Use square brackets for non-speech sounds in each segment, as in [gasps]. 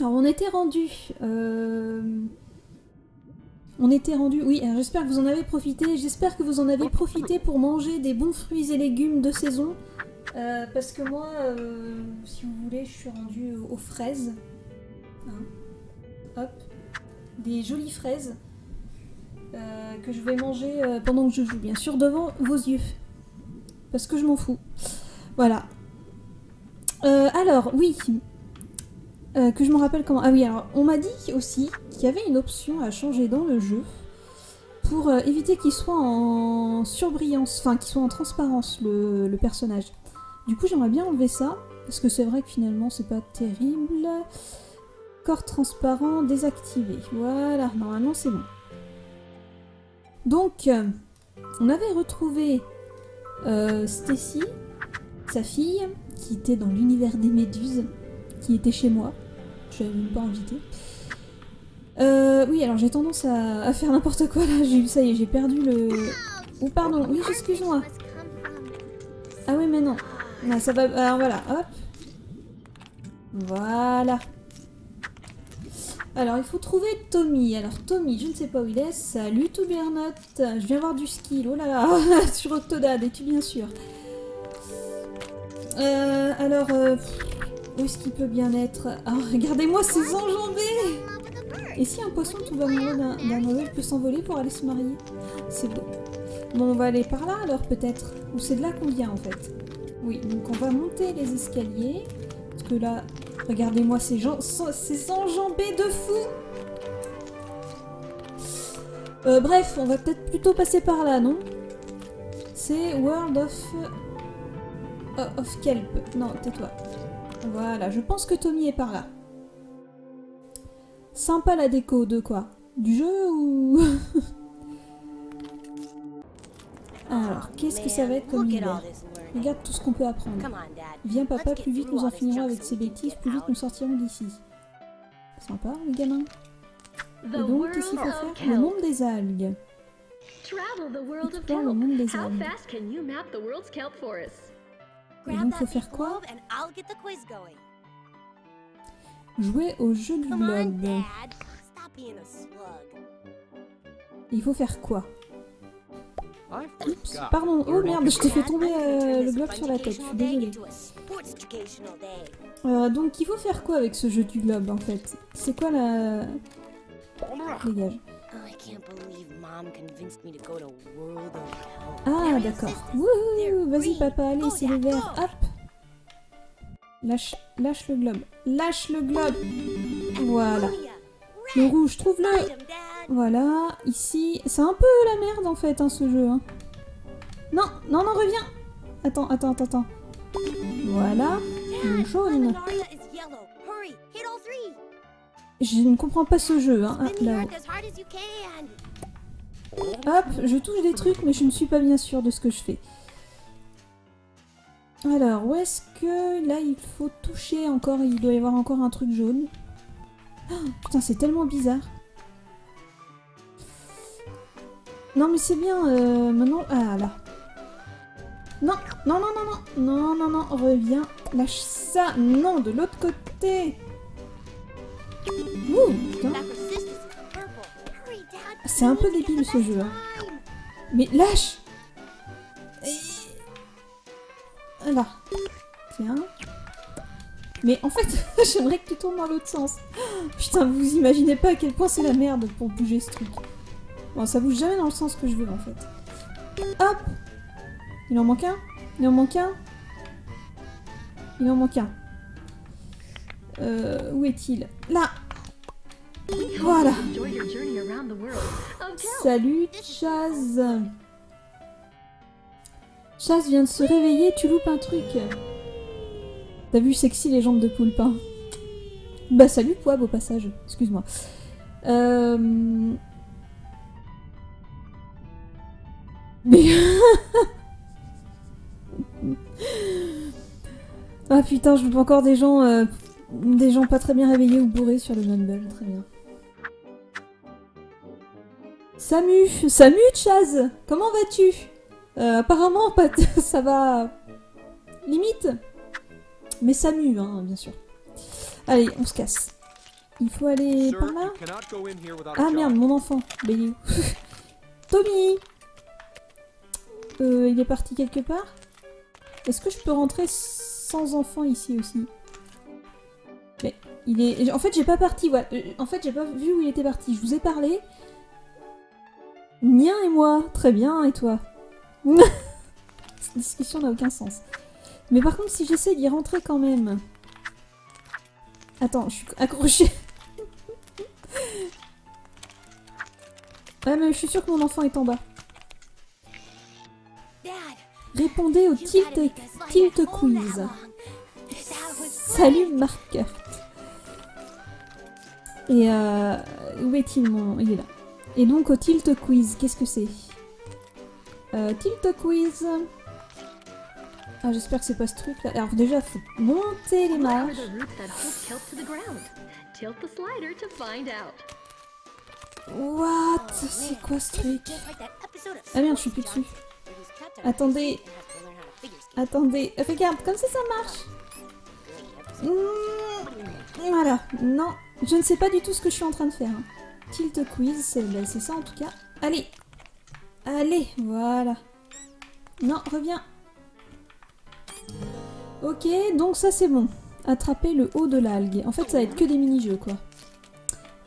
Alors on était rendu. euh, On était rendu. Oui, alors j'espère que vous en avez profité. J'espère que vous en avez profité pour manger des bons fruits et légumes de saison. Euh, parce que moi, euh, si vous voulez, je suis rendue aux fraises. Hein. Hop. Des jolies fraises. euh, que je vais manger euh, pendant que je joue, bien sûr, devant vos yeux. Parce que je m'en fous. Voilà. Euh, alors, oui. Euh, que je me rappelle comment. Ah oui, alors on m'a dit aussi qu'il y avait une option à changer dans le jeu pour euh, éviter qu'il soit en surbrillance, enfin qu'il soit en transparence le, personnage. Du coup, j'aimerais bien enlever ça parce que c'est vrai que finalement c'est pas terrible. Corps transparent désactivé. Voilà, normalement c'est bon. Donc, euh, on avait retrouvé Stacy, sa fille, qui était dans l'univers des méduses, qui était chez moi. Je l'avais même pas invité. Euh, oui, alors j'ai tendance à, faire n'importe quoi là. Ça y est, j'ai perdu le. Oh pardon, oui, excuse-moi. Ah oui, mais non. Ah, ça va. Alors voilà, hop. Voilà. Alors il faut trouver Tommy. Alors Tommy, je ne sais pas où il est. Salut tout Bernot. Je viens voir du skill. Oh là là, [laughs] sur Octodad, es-tu bien sûr? Euh, Alors, euh, où est-ce qu'il peut bien être Ah, regardez-moi ces enjambées Et si un poisson tout amoureux d'un oiseau peut s'envoler pour aller se marier C'est beau. Bon, on va aller par là alors peut-être. Ou c'est de là qu'on vient en fait. Oui, donc on va monter les escaliers. Parce que là, regardez-moi ces, gens, ces enjambées de fou Euh, Bref, on va peut-être plutôt passer par là, non? C'est World of... euh, of Kelp. Non, tais-toi. Voilà, je pense que Tommy est par là. Sympa la déco, de quoi? Du jeu ou... [laughs] Alors, qu'est-ce que ça va être comme univers? Regarde tout ce qu'on peut apprendre. Viens papa, plus vite nous en finirons avec ces bêtises, plus vite nous sortirons d'ici. Sympa, les gamins. Et donc, qu'est-ce qu'il faut faire? Le monde des algues. Explore le monde kelp. des algues. Et donc, faut faire quoi. Jouer au jeu du globe. Il faut faire quoi Oups, pardon. Oh merde, je t'ai fait tomber euh, le globe sur la tête, je suis désolée. Euh, donc, il faut faire quoi avec ce jeu du globe, en fait? C'est quoi la... Dégage. I can't believe Mom convinced me to go to World of Kelp. Ah, d'accord. Wouhou Vas-y, papa, allez, c'est le vert. Hop Lâche, lâche le globe. Lâche le globe Voilà. Le rouge, trouve-le. Voilà, ici... C'est un peu la merde, en fait, hein, ce jeu. hein. Non, non, non, reviens Attends, attends, attends, attends. Voilà. Le jaune. Je ne comprends pas ce jeu, hein. Ah, là. Hop, je touche des trucs, mais je ne suis pas bien sûre de ce que je fais. Alors, où est-ce que... Là, il faut toucher encore, il doit y avoir encore un truc jaune. Ah, putain, c'est tellement bizarre. Non, mais c'est bien, euh, maintenant... Ah, là. Non, non, non, non, non, non, non, non, reviens, lâche ça, non, de l'autre côté. C'est un peu débile ce jeu. hein. Mais lâche Et- Là. Tiens. Mais en fait, [laughs] j'aimerais que tu tournes dans l'autre sens. Putain, vous imaginez pas à quel point c'est la merde pour bouger ce truc. Bon, ça bouge jamais dans le sens que je veux en fait. Hop Il en manque un Il en manque un Il en manque un. Euh, où est-il Là Voilà. Salut Chaz Chaz vient de se réveiller, tu loupes un truc. T'as vu sexy les jambes de poulpe hein Bah salut Poib au passage, excuse-moi. Euh... Mais... [laughs] ah putain, je loupe encore des gens... euh, Des gens pas très bien réveillés ou bourrés sur le Mumble, très bien. Samu, Samu Chaz, comment vas-tu? Euh, Apparemment, pas [laughs] ça va limite, mais Samu, hein, bien sûr. Allez, on se casse. Il faut aller Sir, par là Ah merde, mon enfant. Mais il est où? [laughs] Tommy euh, Il est parti quelque part? Est-ce que je peux rentrer sans enfant ici aussi? Mais il est... En fait, j'ai pas parti. Voilà. Euh, En fait, j'ai pas vu où il était parti. Je vous ai parlé. Nien et moi. Très bien. Et toi? [laughs] Cette discussion n'a aucun sens. Mais par contre, si j'essaie d'y rentrer quand même... Attends, je suis accrochée. Ah mais je suis sûre que mon enfant est en bas. Répondez au tilt, tilt quiz. Salut Marker. Et euh, où est-il mon... Il est là. Et donc au tilt quiz, qu'est-ce que c'est? Euh, Tilt quiz. Ah j'espère que c'est pas ce truc là. Alors déjà faut monter les marches. What? C'est quoi ce truc? Ah merde, je suis plus dessus. Attendez. Attendez, regarde, comme ça ça marche. Mmh, voilà, non, je ne sais pas du tout ce que je suis en train de faire. hein. Tilt quiz, c'est ben, c'est ça en tout cas. Allez Allez, voilà. Non, reviens. Ok, donc ça c'est bon. Attraper le haut de l'algue. En fait, ça va être que des mini-jeux, quoi.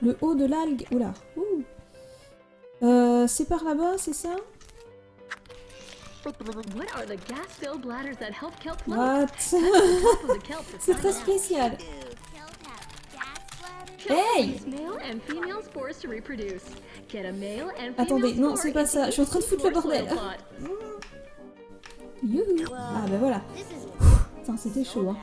Le haut de l'algue... Oula. Euh, c'est par là-bas, c'est ça? What are the gas-filled bladders that help kelp float? What? Top of the kelp [laughs] to C'est très spécial. Hey Attendez, non, c'est pas ça. Je suis en train de foutre le bordel. [laughs] Youhou Ah bah voilà. Putain, c'était chaud, hein.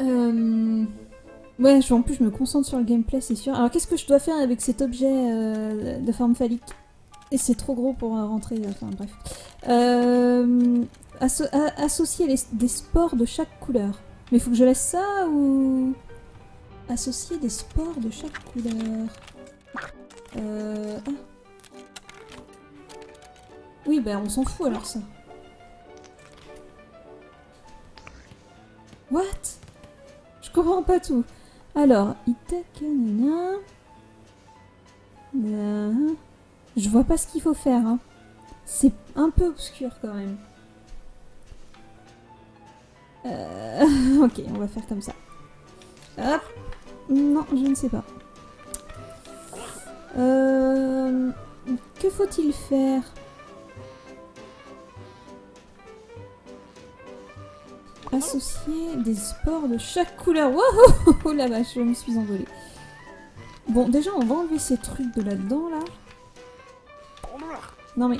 Euh... Ouais, en plus je me concentre sur le gameplay, c'est sûr. Alors qu'est-ce que je dois faire avec cet objet euh, de forme phallique? Et c'est trop gros pour euh, rentrer, enfin bref. Euh... asso- a- associer des sports de chaque couleur. Mais faut que je laisse ça ou... Associer des sports de chaque couleur? Euh... ah. Oui, ben on s'en fout alors ça. What? Je comprends pas tout. Alors, Itaka, nana. Nana. Je vois pas ce qu'il faut faire. hein. C'est un peu obscur quand même. Euh, [laughs] ok, on va faire comme ça. Non, je ne sais pas. Euh, Que faut-il faire? Associer des sports de chaque couleur. Oh la vache, je me suis envolée. Bon, déjà, on va enlever ces trucs de là-dedans, là. Non mais...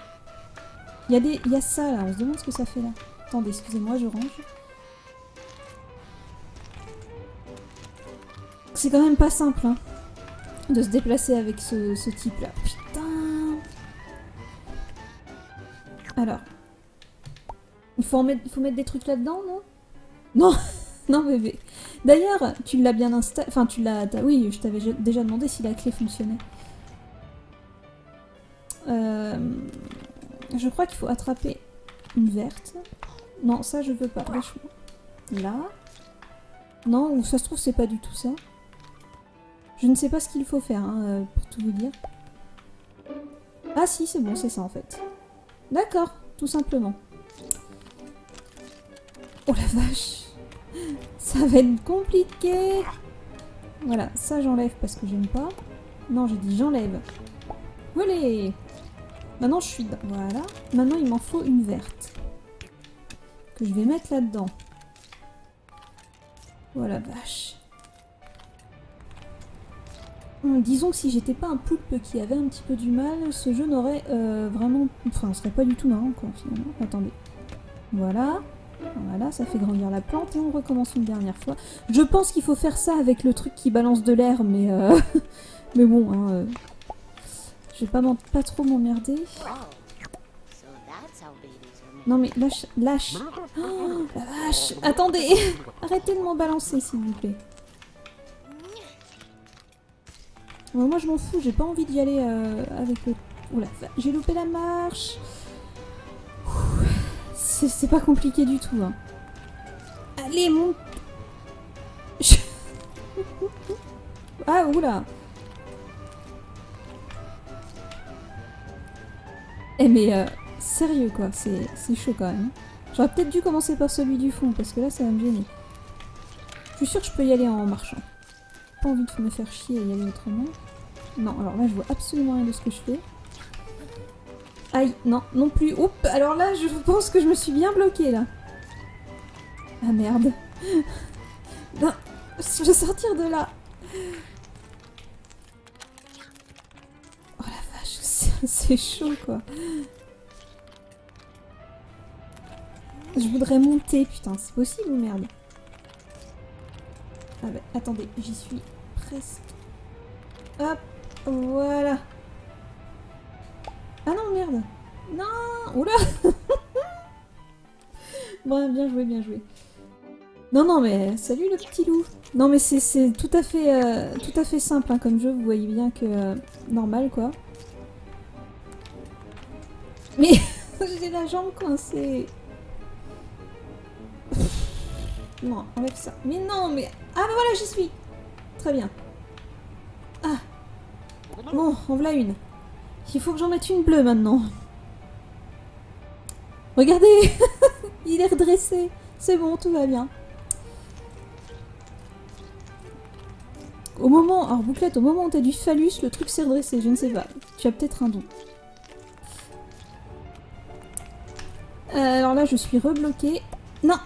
Il y, a des... y a ça, là. On se demande ce que ça fait, là. Attendez, excusez-moi, je range. C'est quand même pas simple, hein, de se déplacer avec ce, ce type-là. Putain Alors... Il faut, en mettre... il faut mettre des trucs là-dedans, non? Non [laughs] Non, bébé. D'ailleurs, tu l'as bien installé... Enfin, tu l'as... Oui, je t'avais déjà demandé si la clé fonctionnait. Euh, Je crois qu'il faut attraper une verte. Non, ça, je veux pas. Là. Non, ou ça se trouve, c'est pas du tout ça. Je ne sais pas ce qu'il faut faire, hein, euh, pour tout vous dire. Ah si, c'est bon, c'est ça, en fait. D'accord, tout simplement. Oh la vache Ça va être compliqué Voilà, ça j'enlève parce que j'aime pas. Non, j'ai dit j'enlève. Maintenant je suis. Voilà. Maintenant il m'en faut une verte. Que je vais mettre là-dedans. Voilà, vache. Hum, Disons que si j'étais pas un poulpe qui avait un petit peu du mal, ce jeu n'aurait euh, vraiment... Enfin, ce serait pas du tout marrant, quoi, finalement. Attendez. Voilà. Voilà, ça fait grandir la plante et on recommence une dernière fois. Je pense qu'il faut faire ça avec le truc qui balance de l'air, mais... euh, [laughs] mais bon, hein... euh, Je vais pas, pas trop m'emmerder. Non mais lâche, lâche. Oh. Attendez. [laughs] Arrêtez de m'en balancer s'il vous plaît. Ouais, moi je m'en fous, j'ai pas envie d'y aller euh, avec le... Oula, j'ai loupé la marche. Ouh, C'est pas compliqué du tout. Hein. Allez, Je- [laughs] Ah, oula Eh mais, euh, sérieux quoi, c'est c'est chaud quand même. J'aurais peut-être dû commencer par celui du fond, parce que là ça va me gêner. Je suis sûre que je peux y aller en marchant. Pas envie de me faire chier et y aller autrement. Non, alors là je vois absolument rien de ce que je fais. Aïe, non, non plus. Oups, alors là je pense que je me suis bien bloquée là. Ah merde. Non, je vais sortir de là. Oh la vache, c'est c'est chaud quoi. Je voudrais monter, putain, c'est possible ou merde Ah bah, attendez, j'y suis presque. Hop, voilà. Ah non, merde. Non, oula. [laughs] bon, bien joué, bien joué. Non, non, mais salut le petit loup. Non, mais c'est- c'est tout à fait, euh, tout à fait simple hein, comme jeu. Vous voyez bien que euh, normal quoi. Mais [laughs] j'ai la jambe coincée. Non, enlève ça. Mais non, mais... Ah bah voilà, j'y suis Très bien. Ah Bon, en voilà une. Il faut que j'en mette une bleue maintenant. Regardez [laughs] Il est redressé. C'est bon, tout va bien. Au moment... Alors, Bouclette, au moment où t'as du phallus, le truc s'est redressé. Je ne sais pas. Tu as peut-être un don. Euh, alors là, je suis rebloquée. Non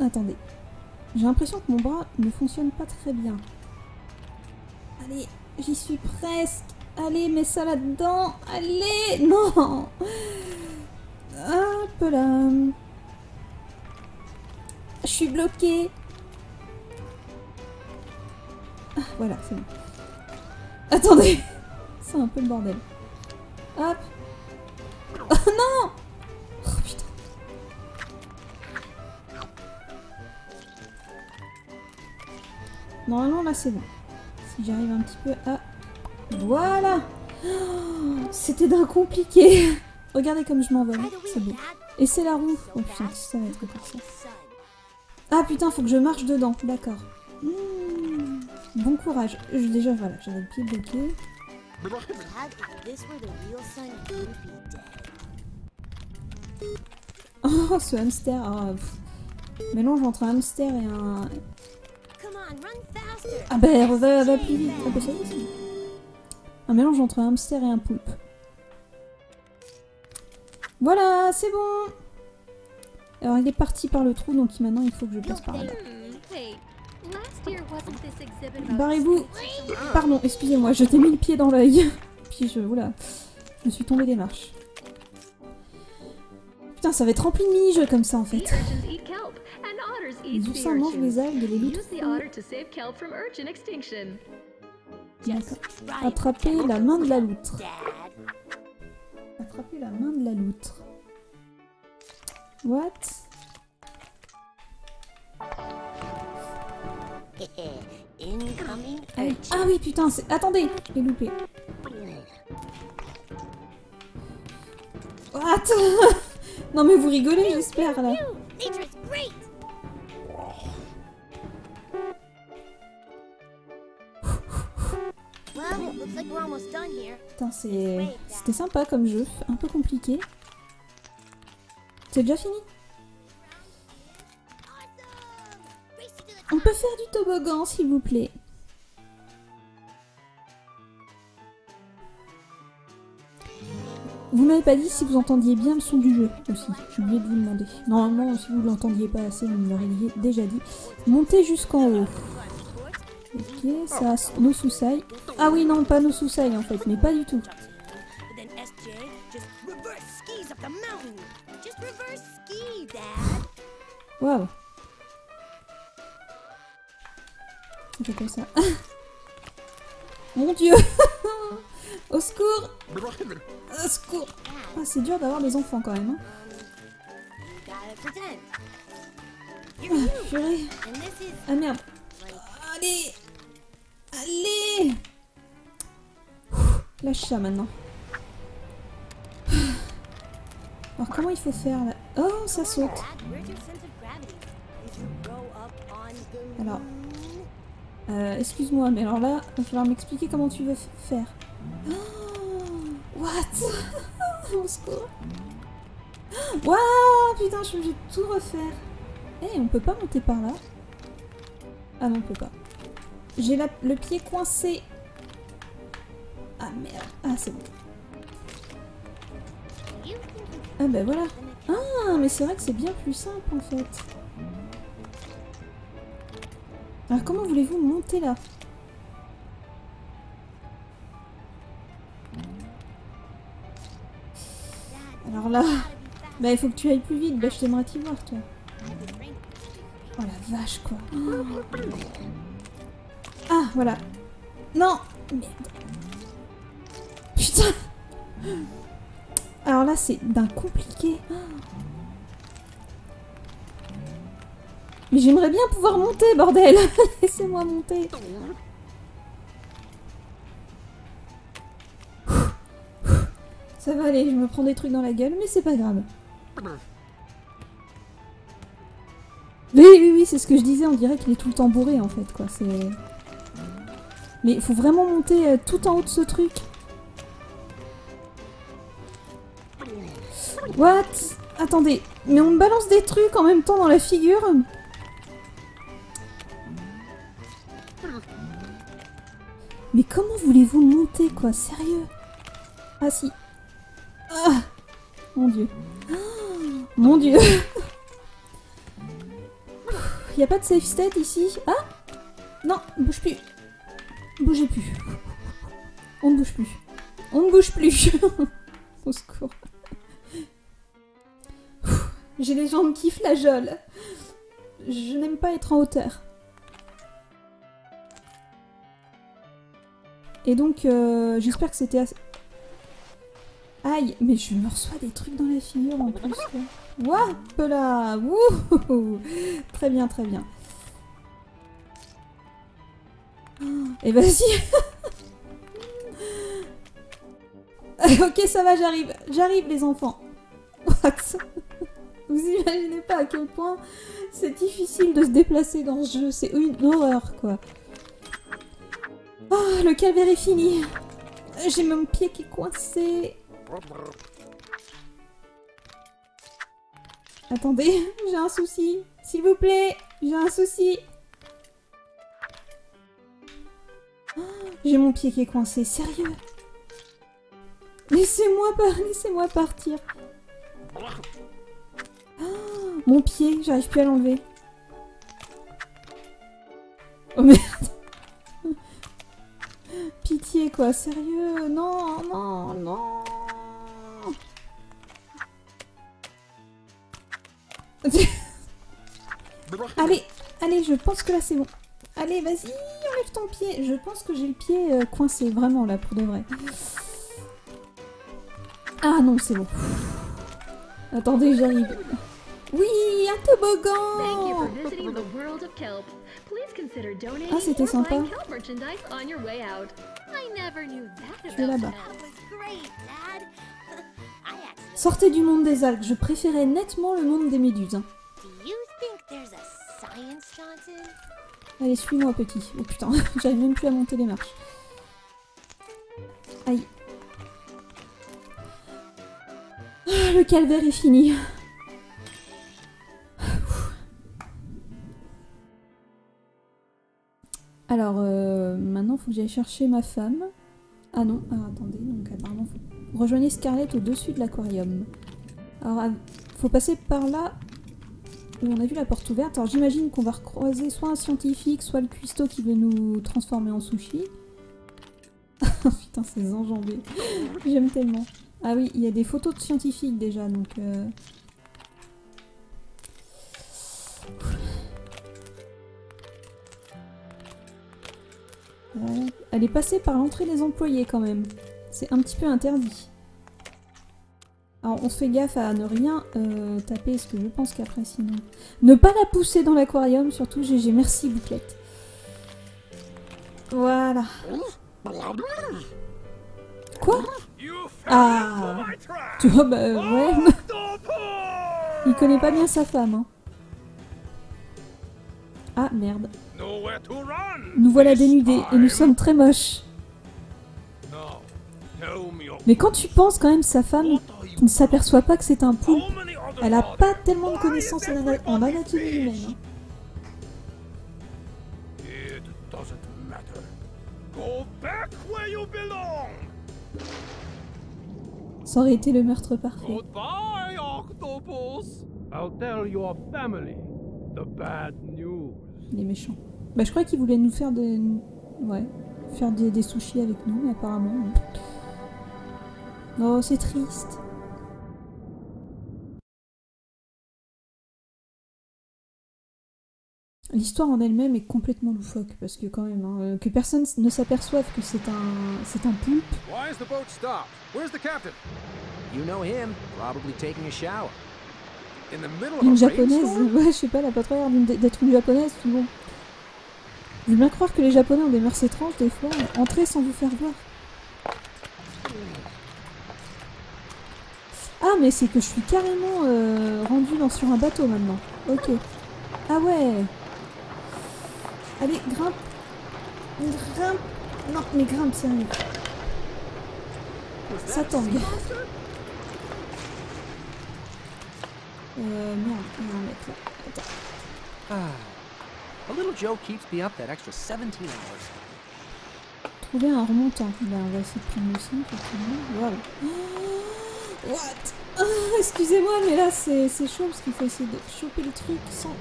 Attendez. J'ai l'impression que mon bras ne fonctionne pas très bien. Allez, j'y suis presque. Allez, mets ça là-dedans. Allez Non Hop là. Je suis bloquée. Ah, voilà, c'est bon. Attendez [laughs] C'est un peu le bordel. Hop Oh non Oh putain Normalement là c'est bon. Si j'arrive un petit peu à... Voilà Oh, C'était d'un compliqué Regardez comme je m'envole, c'est beau. Et c'est la roue Oh putain, ça va être comme ça. Ah putain, faut que je marche dedans, d'accord. Hmm, Bon courage. Je- déjà voilà, j'avais le pied bloqué. Oh, ce hamster ah. Mélange entre un hamster et un... Ah bah, va, va plus vite. Ah bah, ça y est, c'est bon. Un mélange entre un hamster et un poulpe. Voilà, c'est bon Alors, il est parti par le trou, donc maintenant, il faut que je passe par là. Hmm, Barrez-vous Pardon, excusez-moi, je t'ai mis le pied dans l'œil. [laughs] Puis je... Oula. Je me suis tombée des marches. Putain, ça va être rempli de mini-jeux comme ça, en fait. Kelp, and otters Les algues et les loutres... D'accord. Attraper la main de la loutre. Attraper la main de la loutre. What? Incoming ah oui. urchin. ah oui, putain, c'est... Attendez J'ai loupé. What? [laughs] Non mais vous rigolez, j'espère, là. Putain. C'était sympa comme jeu. Un peu compliqué. C'est déjà fini On peut faire du toboggan, s'il vous plaît. Vous m'avez pas dit si vous entendiez bien le son du jeu aussi. J'ai oublié de vous demander. Normalement, si vous l'entendiez pas assez, vous me l'auriez déjà dit. Montez jusqu'en haut. Ok, ça a nos sous-sailles. Ah oui, non, pas nos sous-sailles en fait, mais pas du tout. Waouh. Fait comme ça. [laughs] Mon dieu [laughs] Au secours Au secours Ah, c'est dur d'avoir des enfants quand même. Hein. Ah, Ah merde. Allez Allez Lâche ça maintenant. Alors comment il faut faire là? Oh, ça saute. Alors, euh, excuse-moi, mais alors là, il va falloir m'expliquer comment tu veux faire. Oh, what? [laughs] Au. Waouh, putain, je suis obligée de tout refaire. Eh, on peut pas monter par là? Ah non, on peut pas. J'ai le pied coincé. Ah merde. Ah, c'est bon. Ah bah voilà. Ah, mais c'est vrai que c'est bien plus simple en fait. Alors comment voulez-vous monter là? Alors là, [laughs] bah il faut que tu ailles plus vite, bah je t'aimerais t'y voir toi. Oh la vache quoi. Ah voilà. Non. Putain Alors là c'est d'un compliqué. Mais j'aimerais bien pouvoir monter, bordel [laughs] Laissez-moi monter Ça va aller, je me prends des trucs dans la gueule, mais c'est pas grave. Oui, oui, oui, c'est ce que je disais, on dirait qu'il est tout le temps bourré en fait, quoi. C'est. Mais il faut vraiment monter euh, tout en haut de ce truc. What? Attendez, mais on me balance des trucs en même temps dans la figure. Mais comment voulez-vous monter, quoi? Sérieux? Ah si. Ah! Mon dieu. Ah, mon dieu. [laughs] Y a pas de safe state ici? Ah! Non, bouge plus. Bougez plus. On ne bouge plus. On ne bouge plus. [laughs] Au secours. J'ai les jambes qui flageolent. Je n'aime pas être en hauteur. Et donc, euh, j'espère que c'était assez... Aïe, mais je me reçois des trucs dans la figure en plus. Wouah, là Wouhou Très bien, très bien. Et vas-y [laughs] Ok, ça va, j'arrive. J'arrive, les enfants. What? Vous imaginez pas à quel point c'est difficile de se déplacer dans ce jeu. C'est une horreur, quoi. Ah, le calvaire est fini. J'ai mon pied qui est coincé. Attendez, [laughs] j'ai un souci. S'il vous plaît, j'ai un souci. J'ai mon pied qui est coincé, sérieux? Laissez-moi par... Laissez-moi partir. Ah, mon pied, j'arrive plus à l'enlever. Oh merde. Pitié quoi, sérieux, non, non, non. [laughs] allez, allez, je pense que là c'est bon. Allez, vas-y, enlève ton pied. Je pense que j'ai le pied euh, coincé, vraiment là, pour de vrai. Ah non, c'est bon. Attendez, j'arrive. Oui, un Thank you toboggan for visiting the world of kelp. Please consider donating Ah, c'était sympa. buying kelp merchandise on your way out. I never knew that Je vais là-bas. [laughs] Sortez du monde des algues, je préférais nettement le monde des méduses. Allez, suis-moi, petit. Oh putain, [laughs] j'arrive même plus à monter les marches. Aïe. Ah, Le calvaire est fini. Alors, euh, maintenant, faut que j'aille chercher ma femme. Ah non, ah, attendez, donc apparemment, faut... Rejoignez Scarlett au-dessus de l'aquarium. Alors, faut passer par là on a vu la porte ouverte. Alors j'imagine qu'on va recroiser soit un scientifique, soit le cuistot qui veut nous transformer en sushi. [laughs] Putain, c'est enjambé. J'aime tellement. Ah oui, il y a des photos de scientifiques déjà, donc... euh. Elle est passée par l'entrée des employés quand même. C'est un petit peu interdit. Alors on se fait gaffe à ne rien euh, taper, parce que je pense qu'après sinon... Ne pas la pousser dans l'aquarium, surtout GG. Merci Bouclette. Voilà. Quoi? Ah Tu vois, bah ouais. [laughs] Il connaît pas bien sa femme. Hein. Ah merde. Nous voilà dénudés et nous sommes très moches. Mais quand tu penses quand même sa femme qui ne s'aperçoit pas que c'est un poulpe, elle a are pas tellement de connaissances is en, ana- en anatomie humaine. hein. Ça aurait été le meurtre parfait. Les méchants. Bah je crois qu'ils voulaient nous faire des... Ouais. Faire des, sushis avec nous, apparemment... Oh, c'est triste. L'histoire en elle-même est complètement loufoque, parce que quand même, hein, euh, que personne ne s'aperçoive que c'est un, c'est un poulpe, Why is the boat stopped? Where's the captain? You know him, probably taking a shower. In the middle of une japonaise, [laughs] ouais, je sais pas, elle a pas trop l'air d'être une japonaise, tout bon. Je veux bien croire que les japonais ont des mœurs étranges des fois, mais entrez sans vous faire voir. Ah, mais c'est que je suis carrément euh, rendue dans, sur un bateau maintenant. Ok. Ah ouais. Allez, grimpe. Grimpe. Non, mais grimpe, sérieux. Ça tangue. Euh, merde, il y a un mec là. Attends. Ah. A little Joe keeps me up that extra 17 hours. Trouver un remontant. Ben, on va essayer de prendre le signe, effectivement. Waouh. What? Ah, Excusez-moi, mais là, c'est c'est chaud parce qu'il faut essayer de choper le truc sans...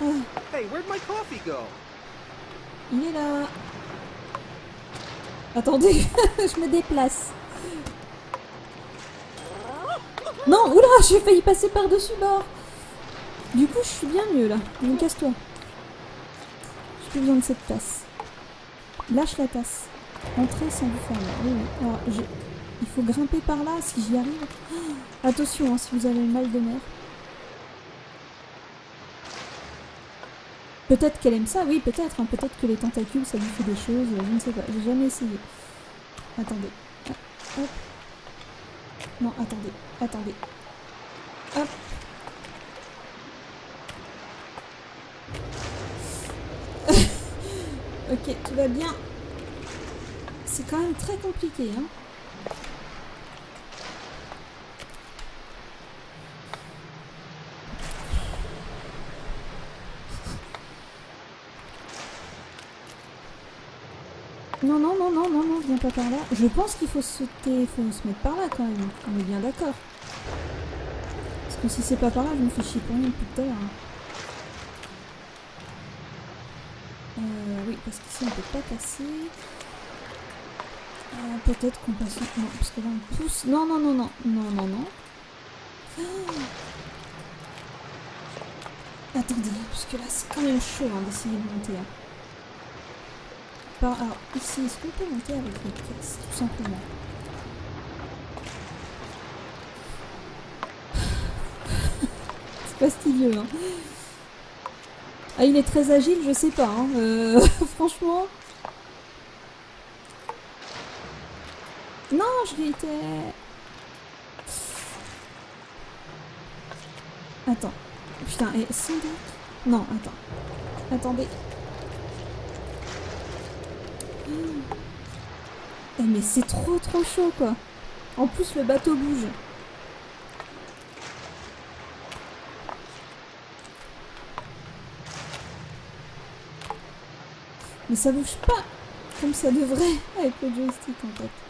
Ah, Hey, where'd my coffee go? il est là. Attendez, [laughs] je me déplace. Non, oula, j'ai failli passer par-dessus bord. Du coup, je suis bien mieux là. Donc casse-toi. J'ai plus besoin de cette tasse. Lâche la tasse. Entrez sans vous faire mal. Alors, je- il faut grimper par là si j'y arrive. [gasps] Attention, hein, si vous avez mal de mer. Peut-être qu'elle aime ça, oui, peut-être. hein. Peut-être que les tentacules, ça lui fait des choses. Je ne sais pas. J'ai jamais essayé. Attendez. Ah. Non, attendez. Attendez. Hop. [laughs] ok, tout va bien. C'est quand même très compliqué, hein. Non, non, non, non, non, non, viens pas par là. Je pense qu'il faut sauter, faut se mettre par là quand même. On est bien d'accord. Parce que si c'est pas par là, je me fais chier pour rien depuis tout hein. Euh, oui, parce qu'ici on peut pas passer. Euh, Peut-être qu'on passe. Non, parce que là on pousse. Non, non, non, non, non, non, non. Ah. Attendez, parce que là c'est quand même chaud hein, d'essayer de monter. hein. Par- alors, ici, est-ce qu'on peut monter avec les caisses, tout simplement? [laughs] C'est fastidieux, hein. Ah, il est très agile, je sais pas, hein. euh, [laughs] franchement. Non, je l'étais... Attends. Putain, et sans deck Non, attends. Attendez. Eh, mais c'est trop trop chaud quoi. En plus le bateau bouge. Mais ça bouge pas comme ça devrait avec le joystick en fait.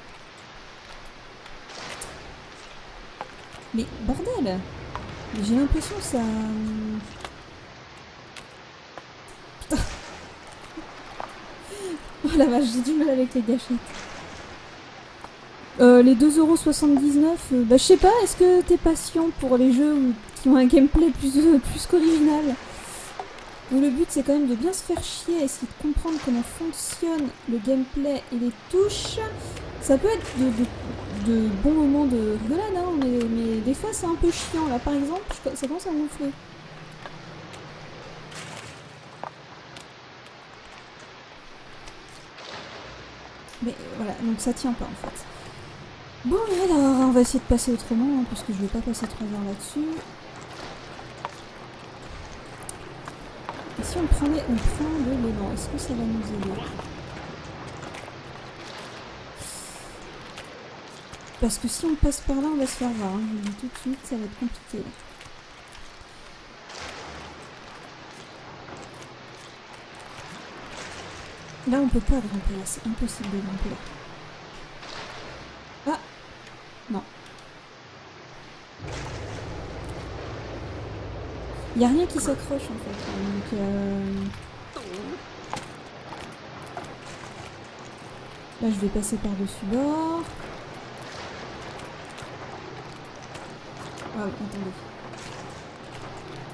Mais bordel J'ai l'impression que ça... Putain [laughs] Oh la vache, j'ai du mal avec les gâchettes. Euh, les 2,79€, euh, bah je sais pas, est-ce que t'es patient pour les jeux qui ont un gameplay plus, euh, qu'original? Où le but c'est quand même de bien se faire chier, essayer de comprendre comment fonctionne le gameplay et les touches. Ça peut être de- de bons moments de rigolade, hein, mais, des fois c'est un peu chiant. Là par exemple, je, ça commence à gonfler. Mais euh, voilà, donc ça tient pas en fait. Bon, alors on va essayer de passer autrement, hein, parce que je vais pas passer trois heures là-dessus. Et si on prenait, on prend de l'élan, est-ce que ça va nous aider? Parce que si on passe par là, on va se faire voir. hein. Je dis tout de suite, ça va être compliqué. là. On peut pas grimper là, c'est impossible de grimper là. Ah Non. Il a rien qui s'accroche en fait. Donc, euh, Là, je vais passer par-dessus bord. Ah, attendez.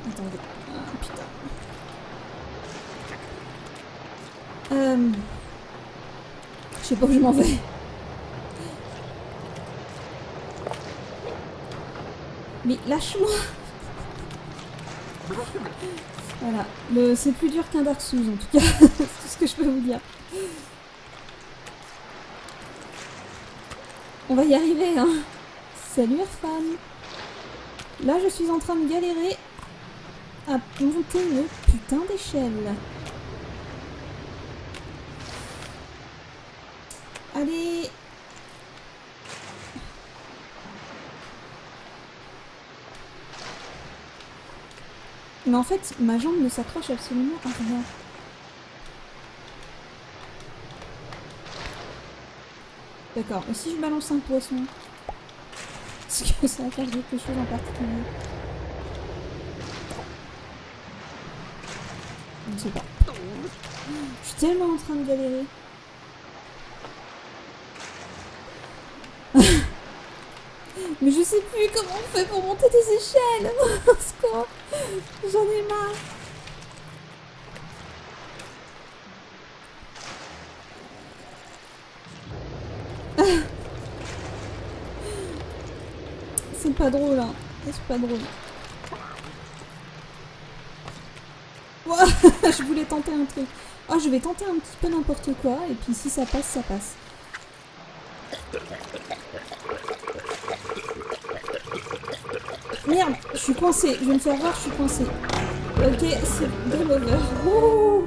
Attendez. Putain. Euh... Je sais pas où je m'en vais. Mais lâche-moi Voilà, c'est plus dur qu'un Dark Souls en tout cas, [laughs] c'est tout ce que je peux vous dire. On va y arriver, hein Salut Irfan Là, je suis en train de galérer à monter une putain d'échelle. Allez Mais en fait, ma jambe ne s'accroche absolument à rien. D'accord, et si je balance un poisson? Est-ce que ça va faire quelque chose en particulier Je sais pas. Je suis tellement en train de galérer. [laughs] Mais je sais plus comment on fait pour monter des échelles [laughs] J'en ai marre C'est pas drôle, hein. C'est pas drôle. [laughs] Je voulais tenter un truc. Oh, je vais tenter un petit peu n'importe quoi, et puis si ça passe, ça passe. Merde, je suis coincée. Je vais me faire voir, je suis coincée. Ok, c'est game over.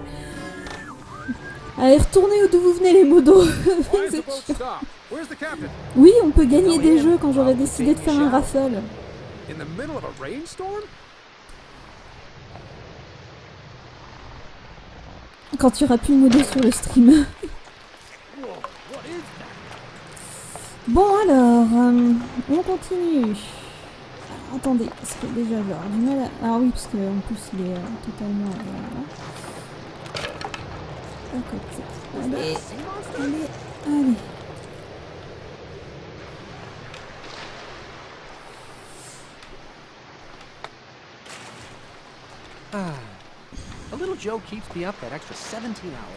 Allez, retournez d'où vous venez, les modos. [laughs] Oui, on peut gagner des jeux quand j'aurais décidé de faire un raffle. Quand tu auras plus le sur le stream. Bon alors, euh, on continue. Alors, attendez, parce que déjà avoir du mal à... Ah oui, parce que en plus il est euh, totalement... euh, là. À côté. Allez, allez, allez. Ah. A little Joe keeps me up that extra 17 hours.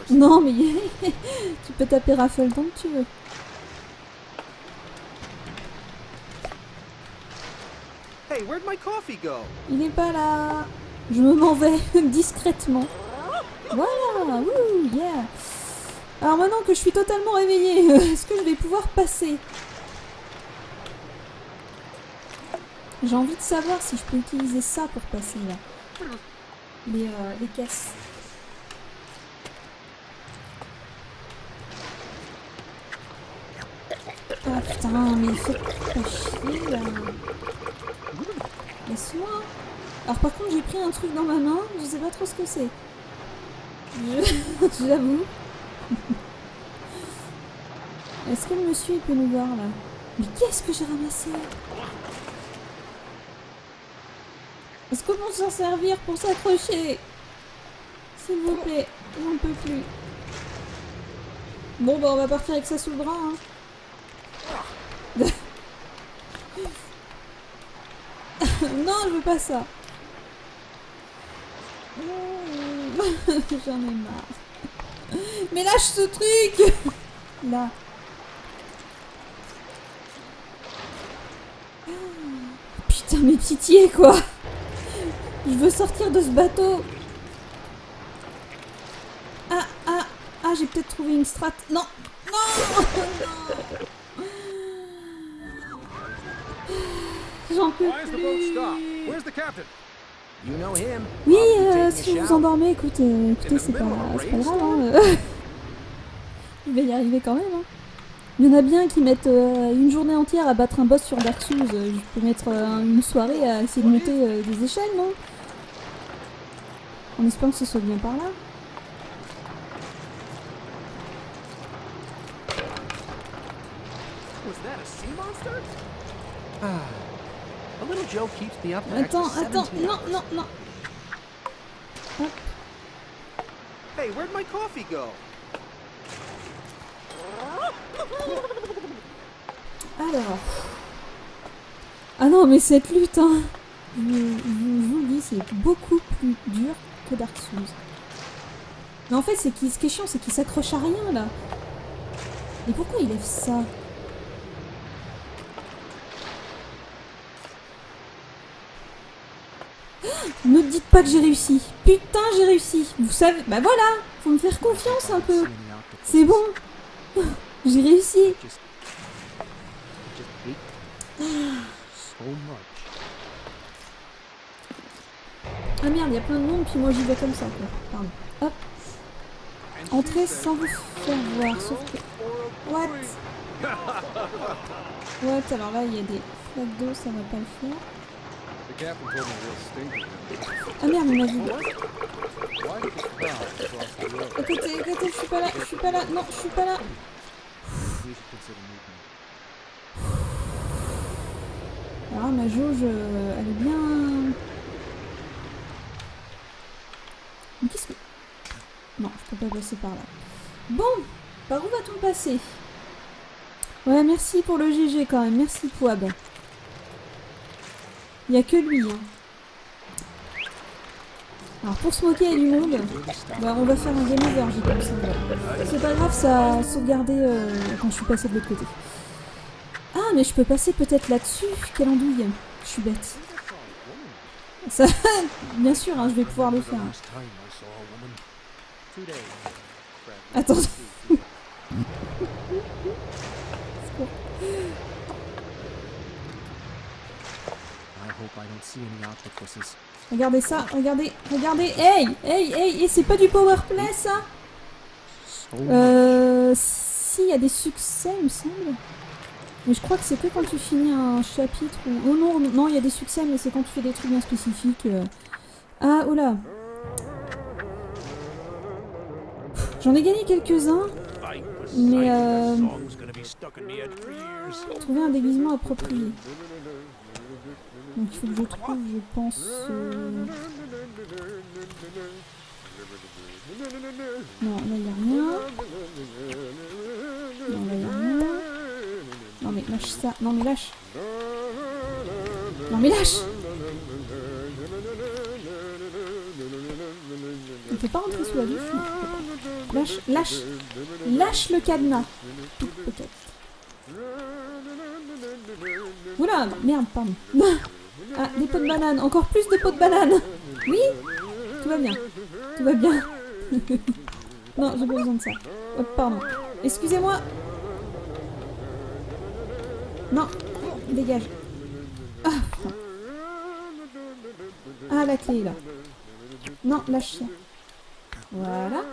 Non mais [laughs] tu peux taper raffle tant que tu veux. Hey, where'd my coffee go? Il est pas là. Je me m'en vais [laughs] discrètement. Voilà, wouh, yeah. Alors maintenant que je suis totalement réveillée, [laughs] est-ce que je vais pouvoir passer? J'ai envie de savoir si je peux utiliser ça pour passer là. Les, euh, les caisses. Ah putain, mais faut pas chier là. Laisse-moi. Alors par contre j'ai pris un truc dans ma main, je sais pas trop ce que c'est. Je- [laughs] J'avoue. Est-ce que le monsieur il peut nous voir là? Mais qu'est-ce que j'ai ramassé? Est-ce qu'on peut s'en servir pour s'accrocher S'il vous plaît, j'en peux plus. Bon bah on va partir avec ça sous le bras. Hein. [laughs] non, je veux pas ça. [laughs] J'en ai marre. Mais lâche ce truc [laughs] Là. Putain, mais pitié, quoi Je veux sortir de ce bateau Ah, ah, ah, j'ai peut-être trouvé une strat. Non Non Non J'en peux plus Where's the captain? You know him. Oui, euh, si vous vous endormez, écoute, euh, écoutez, c'est pas, c'est pas grave. Hein, [laughs] euh. Je vais y arriver quand même. Hein. Il y en a bien qui mettent euh, une journée entière à battre un boss sur Dark Souls. Je peux mettre euh, une soirée à essayer de monter euh, des échelles, non? En espérant que ce soit bien par là. Was that a sea monster? A little Joe keeps me up an Attends, attends, 17 non, non, non. Hey, where'd my coffee go? Alors. Ah non, mais cette lutte, hein. Je, je- je vous le dis, c'est beaucoup plus dur que Dark Souls. Mais en fait, c'est qu'il- ce qui est chiant, c'est qu'il s'accroche à rien là. Et pourquoi il lève ça? Ne dites pas que j'ai réussi. Putain, j'ai réussi. Vous savez, bah voilà, faut me faire confiance un peu. C'est bon. [laughs] J'ai réussi. Ah merde, il y a plein de monde, puis moi j'y vais comme ça. Pardon. Hop. Entrez sans vous faire voir, sauf que... What? What? Alors là, il y a des flaques d'eau, ça va pas le faire. Ah merde, on a vu. À côté, je suis pas là, je suis pas là, non, je suis pas là. Alors ma jauge, euh, elle est bien... Mais qu'est-ce que... Non, je peux pas passer par là. Bon, par où va-t-on passer? Ouais, merci pour le GG quand même, merci Pouab. Il y a que lui. Hein. Alors pour se moquer du monde, bah, on va faire un game over, ça. voilà. C'est pas grave, ça a sauvegardé euh, quand je suis passée de l'autre côté. Ah, mais je peux passer peut-être là-dessus Quelle andouille Je suis bête. Ça, [laughs] bien sûr, hein, je vais pouvoir le faire. Attends. I hope I don't see any octopuses. Regardez ça, regardez, regardez. Hey, hey, hey, et c'est pas du powerplay ça? Euh. Si, il y a des succès, il me semble. Mais je crois que c'est que quand tu finis un chapitre ou. Oh non, non, il y a des succès, mais c'est quand tu fais des trucs bien spécifiques. euh. Ah, oh là. J'en ai gagné quelques-uns. Mais euh, trouver un déguisement approprié. Donc il faut que je trouve, je pense. euh, Non, là il n'y a rien. Non, là il a rien. Non mais lâche ça. Non mais lâche. Non mais lâche On peut pas rentrer sous la douche Lâche, lâche, lâche le cadenas. Tout peut-être. Oula, merde, pardon. [laughs] Ah, des pots de banane, encore plus de pots de banane. Oui, tout va bien, tout va bien. [laughs] non, j'ai pas besoin de ça. Pardon. Excusez-moi. Non, dégage. Ah. Ah, la clé là. Non, lâche ça. Voilà.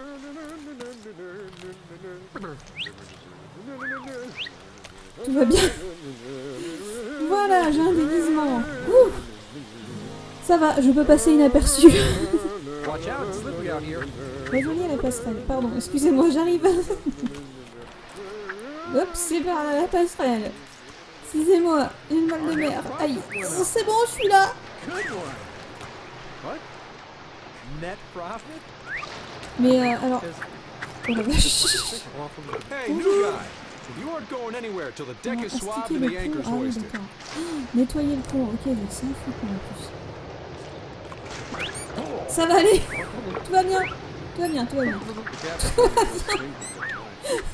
Tout va bien. Voilà, j'ai un déguisement. Ouh. Ça va, je peux passer inaperçu. [laughs] Here. La passerelle. Pardon, excusez-moi, j'arrive. [laughs] Hop, c'est par la passerelle. Excusez-moi, une mal de mer. Aïe. Oh, c'est bon, je suis là. Mais euh, alors. Oh la vache. Hey, new guy. You aren't going anywhere till the deck is swabbed Astiquer and le the pont. anchor's Ah oui, hoisted. d'accord. [gasps] Nettoyer le pont. Ok, donc c'est un fou en plus. Ça va aller. Tout va bien. Tout va bien, tout va bien. [laughs]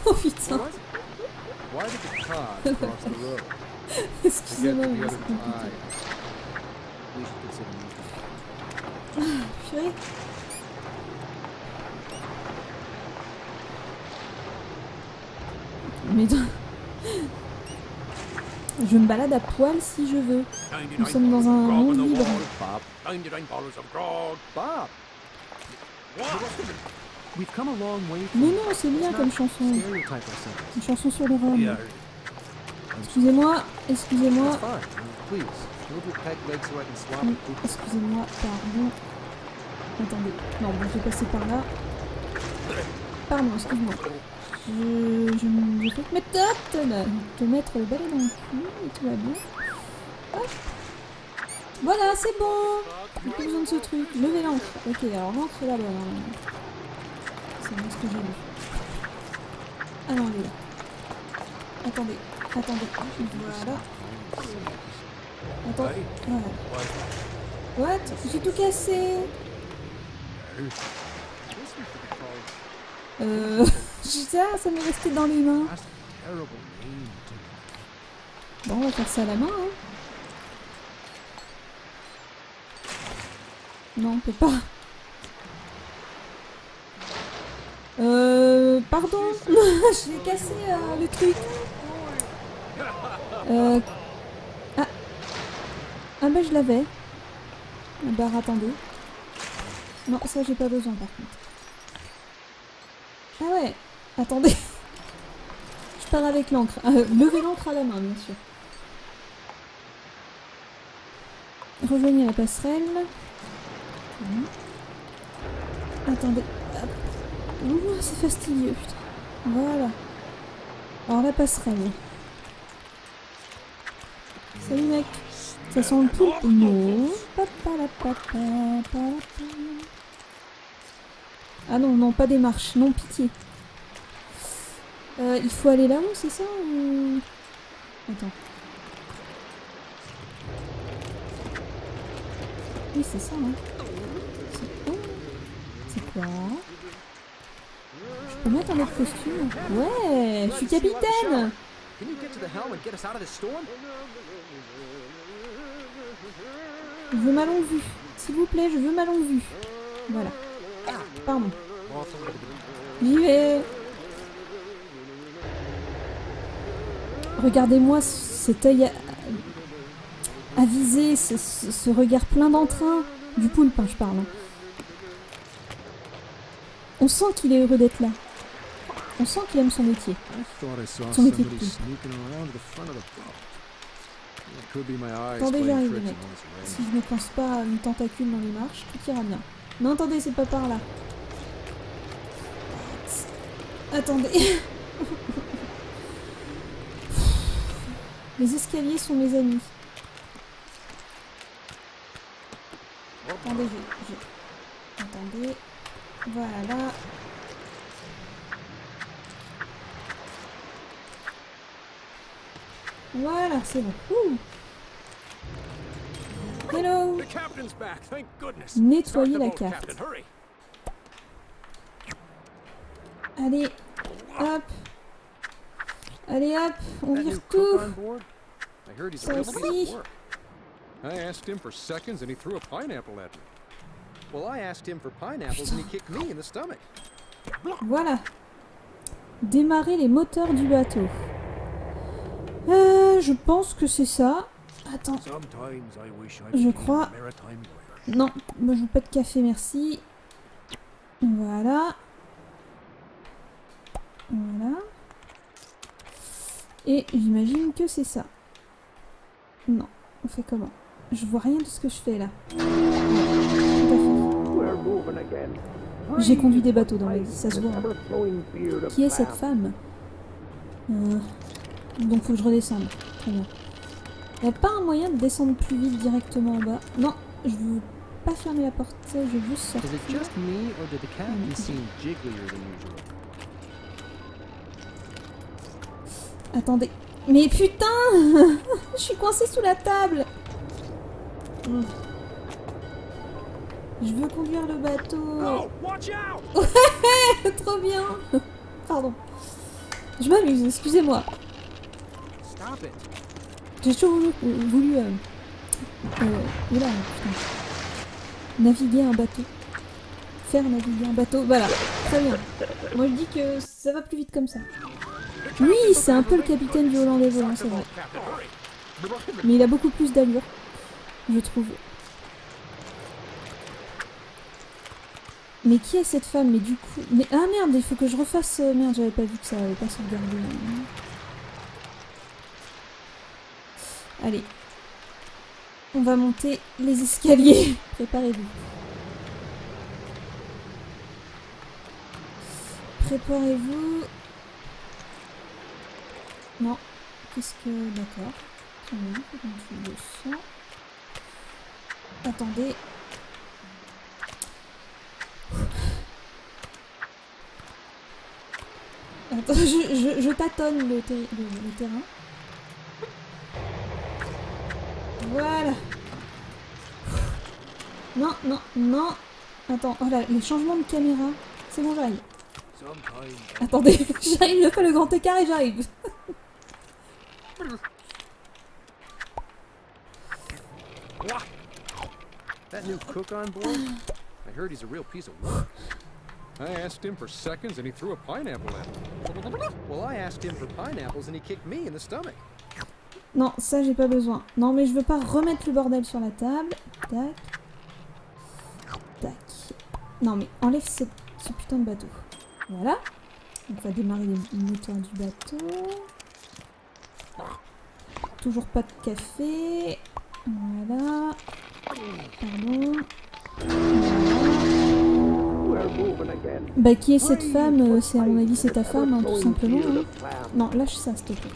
Oh putain. Why did the cod [laughs] cross the road? To get Excusez-moi, mais c'est compliqué. moving. Purée. Mais Je me balade à poil si je veux. Nous 99 sommes dans un monde libre. wall. Bob. 99 bottles of grog. Bob. What? We've come a long way Mais non, c'est bien comme chanson. Une chanson sur le rhum. Excusez-moi, excusez-moi. Excusez-moi, pardon. Attendez. Non, bon, je vais passer par là. Pardon, excuse-moi. Je, je, je fais que te mettre le balai dans le cul et tout va bien. Hop. Voilà, c'est bon. J'ai plus besoin de ce truc. Levez l'encre. Ok, alors l'encre là-bas. C'est bien ce que j'ai vu. Ah non, est là. Attendez, attendez. Voilà. Attends. Voilà. What? J'ai tout cassé Euh... Ça, ça m'est resté dans les mains. Bon, on va faire ça à la main, hein. Non, on peut pas. Euh... Pardon [laughs] J'ai cassé euh, le truc. Euh... Ah Ah bah je l'avais. Ah bah attendez. Non, ça j'ai pas besoin par contre. Ah ouais Attendez Je pars avec l'encre. Euh, levez l'encre à la main, bien sûr. Rejoignez la passerelle. Mhm. Attendez. Ouh, c'est fastidieux. Voilà. Alors la passerelle. Salut mec. Ça sent le poulpe Non. Ah non, non, pas des marches. Non, pitié. Euh, il faut aller là-haut, c'est ça ou... Attends. Oui, c'est ça, hein. C'est quoi? C'est quoi? Je peux mettre un autre costume? Ouais, je suis capitaine? Je veux ma longue vue. S'il vous plaît, je veux ma longue vue. Voilà. Pardon. J'y vais Regardez-moi cet œil avisé, ce, ce- regard plein d'entrain. Du poulpe, hein, je parle. hein. On sent qu'il est heureux d'être là. On sent qu'il aime son métier. Son métier de poulpe. Attendez, j'arrive, this Si je ne pense pas à une tentacule dans les marches, tout ira bien. Non, attendez, c'est pas par là. Attendez. [laughs] Les escaliers sont mes amis. Attendez, je... je- Attendez. Voilà. Voilà, c'est bon. Ouh. Hello. Nettoyer the la carte. Allez, hop. Allez hop, on vire tout. I heard he's a real piece of work. I asked him for seconds and he threw a pineapple at me. Well, I asked him for pineapples and he kicked me in the stomach. Voilà. Démarrer les moteurs du bateau. Euh, je pense que c'est ça. Attends. Sometimes I wish I Je crois-. Non, moi je veux pas de café, merci. Voilà. Voilà. Et j'imagine que c'est ça. Non, on fait comment? Je vois rien de ce que je fais là. Ouais, tout à fait. J'ai conduit des bateaux dans la vie, ça se voit. hein. Qui est cette femme? Euh, Donc faut que je redescende. Très bien. Y a pas un moyen de descendre plus vite directement en bas? Non, je veux pas fermer la porte, je veux juste sortir. Attendez. Mais putain [laughs] Je suis coincée sous la table. Je veux conduire le bateau. Oh, out! [laughs] Trop bien Pardon. Je m'amuse, excusez-moi. J'ai toujours voulu... euh, voulu euh, euh. Naviguer un bateau. Faire naviguer un bateau. Voilà, très bien. Moi je dis que ça va plus vite comme ça. Oui, c'est un peu le capitaine du Hollandais volant, c'est vrai. Mais il a beaucoup plus d'allure, je trouve. Mais qui est cette femme? Mais du coup... Mais ah merde, il faut que je refasse... euh, Merde, j'avais pas vu que ça avait pas sauvegardé. Allez. On va monter les escaliers. [laughs] Préparez-vous. Préparez-vous. Non. Qu'est-ce que... D'accord. Très bien, le. Attendez. Attends, je, je, je tâtonne le, ter- le, le terrain. Voilà. Non, non, non. Attends, oh là, les changements de caméra. C'est bon, j'arrive. Attendez, [laughs] j'arrive, je fais le grand écart et j'arrive. That new cook on board? I heard he's a real piece of work. I asked him for seconds and he threw a pineapple at me. Well, I asked him for pineapples and he kicked me in the stomach. Non, ça j'ai pas besoin. Non, mais je veux pas remettre le bordel sur la table. Tac. Tac. Non, mais enlève ce, ce putain de bateau. Voilà. On va démarrer les moteurs du bateau. Toujours pas de café. Voilà. Pardon. Bah, qui est cette femme Euh, C'est à mon avis, c'est ta femme, hein, tout simplement. hein. Non, lâche ça, s'il te plaît.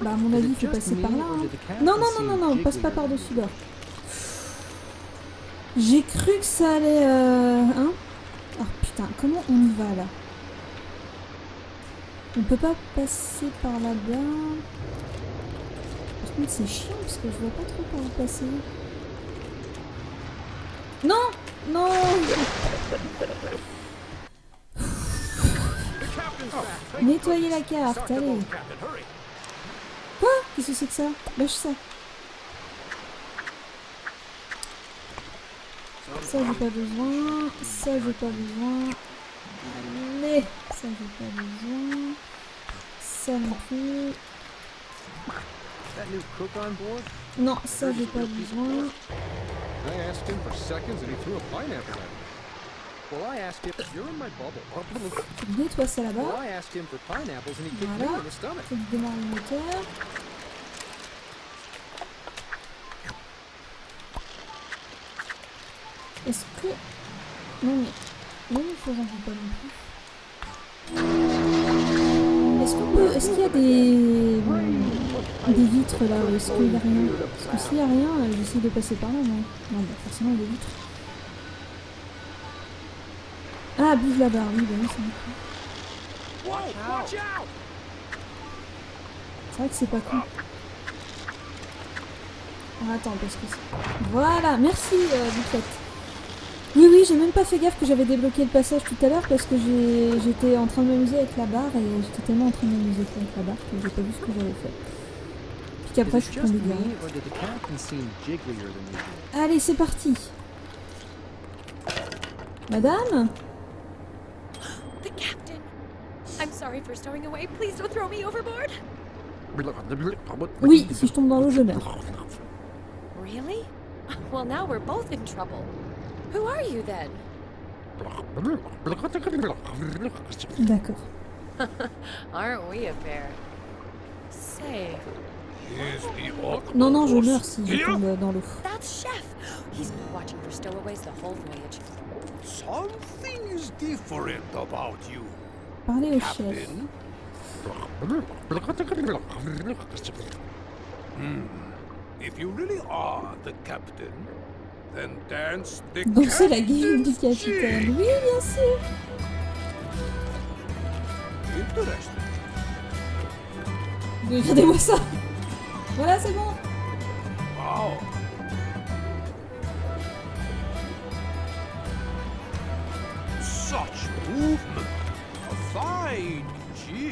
Bah, à mon Is avis, faut just passer par là. hein. Non, non, non, non, non, passe pas par-dessus là. J'ai cru que ça allait... Euh... Hein Oh putain, comment on y va là? On peut pas passer par là-bas. Par contre, c'est chiant parce que je vois pas trop par où passer. Non Non [laughs] Nettoyer la carte, allez Quoi? Qu'est-ce que c'est que ça? Lâche ça. Ça j'ai pas besoin. Ça j'ai pas besoin. Allez, ça j'ai pas besoin. Ça non plus. That new cook on board? Non, ça j'ai pas besoin. I asked him for seconds and he threw a pineapple at me. Well, I asked him. You're in my bubble. Nettoie ça Well, là-bas. I asked him for pineapples and he kicked me Voilà. in the stomach. Faut que je démarre le moteur. Est-ce que... Non mais... Est-ce qu'il y a des... Des vitres là ou est-ce qu'il y a rien? Parce que s'il y a rien, euh, j'essaie de passer par là, non? Non, bah forcément des vitres. Ah, bouge la barre, oui, bah oui, c'est bon. C'est vrai que c'est pas con. Ah, attends, parce que c'est... Voilà, merci, euh, Bouclette. Oui, oui, j'ai même pas fait gaffe que j'avais débloqué le passage tout à l'heure parce que j'étais en train de m'amuser avec la barre et j'étais tellement en train de m'amuser avec la barre que j'ai pas vu ce que j'avais fait. Puis qu'après, je suis tombée? Allez, c'est parti. Madame? The captain! I'm sorry for stowing away. Please don't throw me overboard. Oui, si je tombe dans l'eau, je meurs. Really? Well, now we're both in trouble. Who are you then? D'accord. [laughs] Aren't we a pair? Say, Here's the orc. Non, non, je meurs si je tombe dans l'eau. that's Chef. He's been watching for stowaways the whole voyage. Something is different about you, Parlez au chef. Captain. Hmm. If you really are the captain, Danser la game du capitaine. Oui, bien sûr. Regardez-moi ça. Voilà, c'est bon.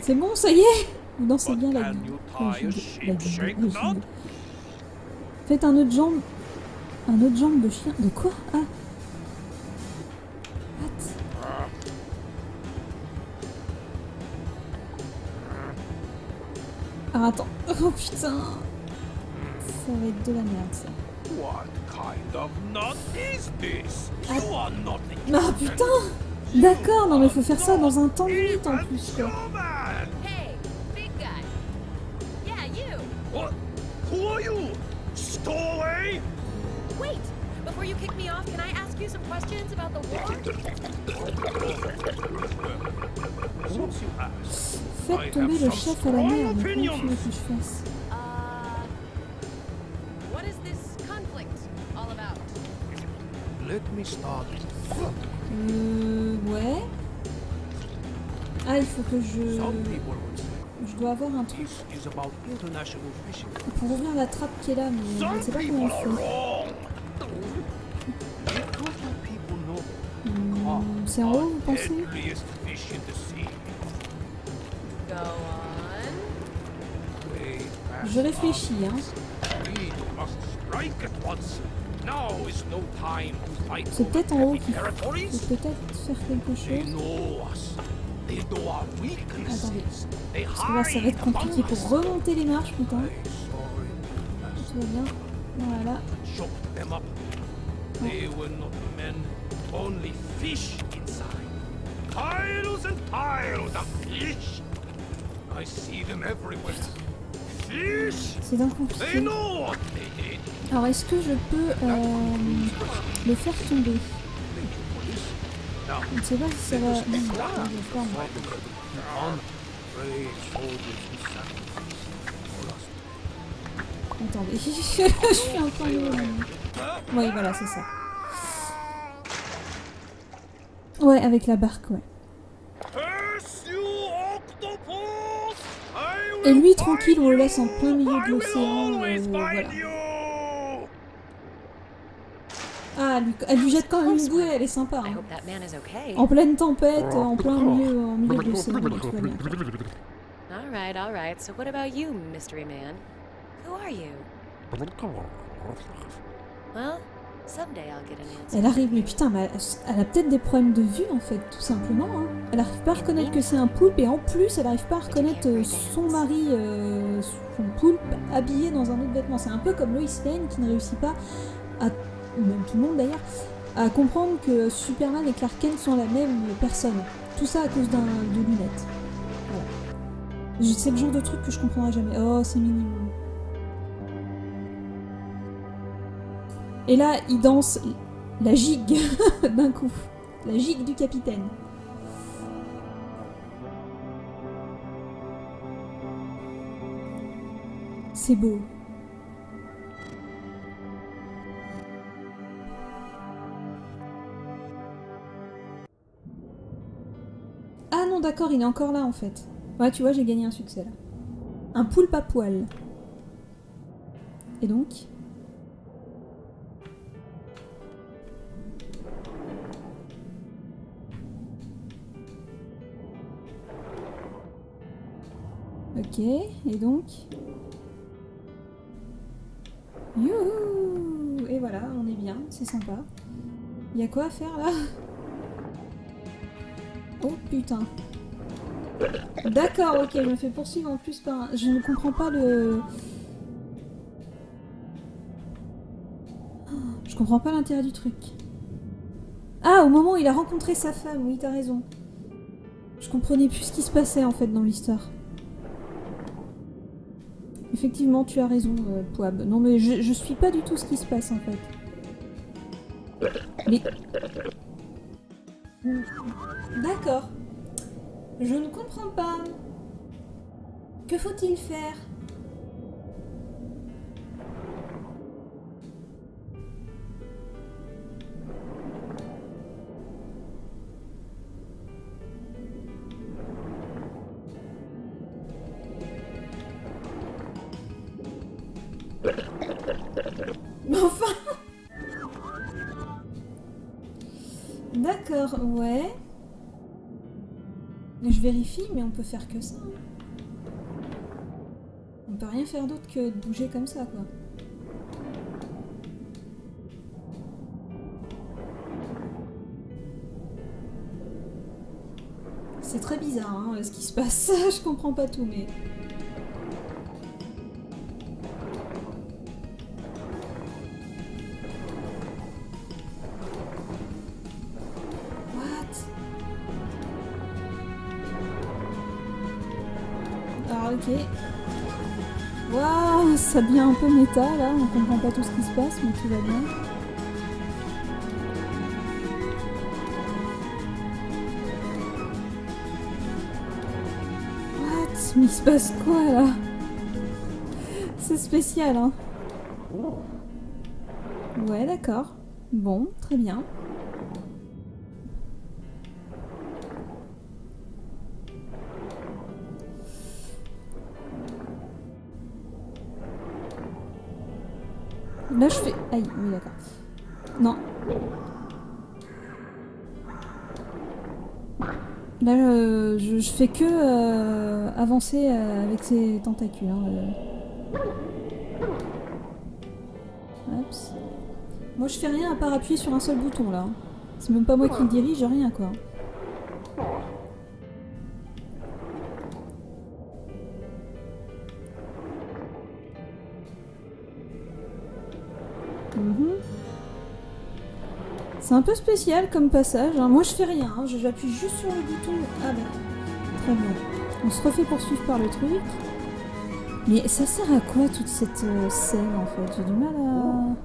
C'est bon, ça y est. Dansez But bien la? Faites un autre jambe. Un autre jambe de chien. De quoi? Ah. What? Ah, attends. Oh putain. Ça va être de la merde ça. What kind of knot is this? Ah. You are not Ah putain D'accord, non mais faut faire ça dans un temps limite en plus quoi. About? let me start. Euh... Ouais. Ah, il faut que je... Some people would say Je dois avoir un truc this is about international fishing. pour ouvrir la trappe qui est là, mais je ne sais pas comment on fait. Hmm, C'est en haut, Je réfléchis, hein. C'est peut-être en haut qu'il peut-être faire quelque chose. Attendez. Ça va être compliqué pour remonter les marches, putain. Tout va bien. Voilà. and C'est donc compliqué. Alors, est-ce que je peux euh, le faire tomber? Je ne sais pas si ça va... Je. Attendez, [laughs] je suis un peu... en- Oui, voilà, c'est ça. Ouais, avec la barque, ouais. Curse you, octopus! I Et lui, tranquille, on le laisse en plein milieu de l'océan. euh, voilà. Ah, elle lui, elle lui jette quand même une bouée, elle est sympa. Hein. En pleine tempête, en plein milieu, en milieu de l'océan, tout va bien. All right, all right. So what about you, mystery man? Who are you? Well, Elle arrive, mais putain, elle, a peut-être des problèmes de vue en fait, tout simplement. hein. Elle arrive pas à reconnaître que c'est un poulpe et en plus, elle arrive pas à reconnaître euh, son mari, euh, son poulpe, habillé dans un autre vêtement. C'est un peu comme Lois Lane qui ne réussit pas à, ou même tout le monde d'ailleurs, à comprendre que Superman et Clark Kent sont la même personne. Tout ça à cause d'un de lunettes. C'est le genre de truc que je comprendrai jamais. Oh, c'est mignon. Et là, il danse la gigue [laughs] d'un coup. La gigue du capitaine. C'est beau. Ah non, d'accord, il est encore là en fait. Ouais, tu vois, j'ai gagné un succès là. Un poulpe à poil. Et donc Ok, et donc Youhou Et voilà, on est bien, c'est sympa. Y a quoi à faire là Oh putain. D'accord, ok, je me fais poursuivre en plus par un... Je ne comprends pas le... Je comprends pas l'intérêt du truc. Ah, au moment où il a rencontré sa femme, oui, t'as raison. Je comprenais plus ce qui se passait en fait dans l'histoire. Effectivement, tu as raison, euh, Poab. Non, mais je, je suis pas du tout ce qui se passe en fait. D'accord. Je ne comprends pas. Que faut-il faire? Ouais. Je vérifie, mais on peut faire que ça. hein. On peut rien faire d'autre que de bouger comme ça, quoi. C'est très bizarre, hein, ce qui se passe. [laughs] je comprends pas tout, mais... ça devient un peu méta là, on comprend pas tout ce qui se passe, mais tout va bien. What? Mais il se passe quoi là? C'est spécial, hein Ouais, d'accord. Bon, très bien. Fais que euh, avancer euh, avec ces tentacules. hein, euh. Moi, je fais rien à part appuyer sur un seul bouton, là. C'est même pas moi qui le dirige, rien, quoi. Mhm. C'est un peu spécial comme passage. hein. Moi, je fais rien. hein. J'appuie juste sur le bouton. Ah bah. On se refait poursuivre par le truc. Mais ça sert à quoi toute cette euh, scène en fait? J'ai du mal à.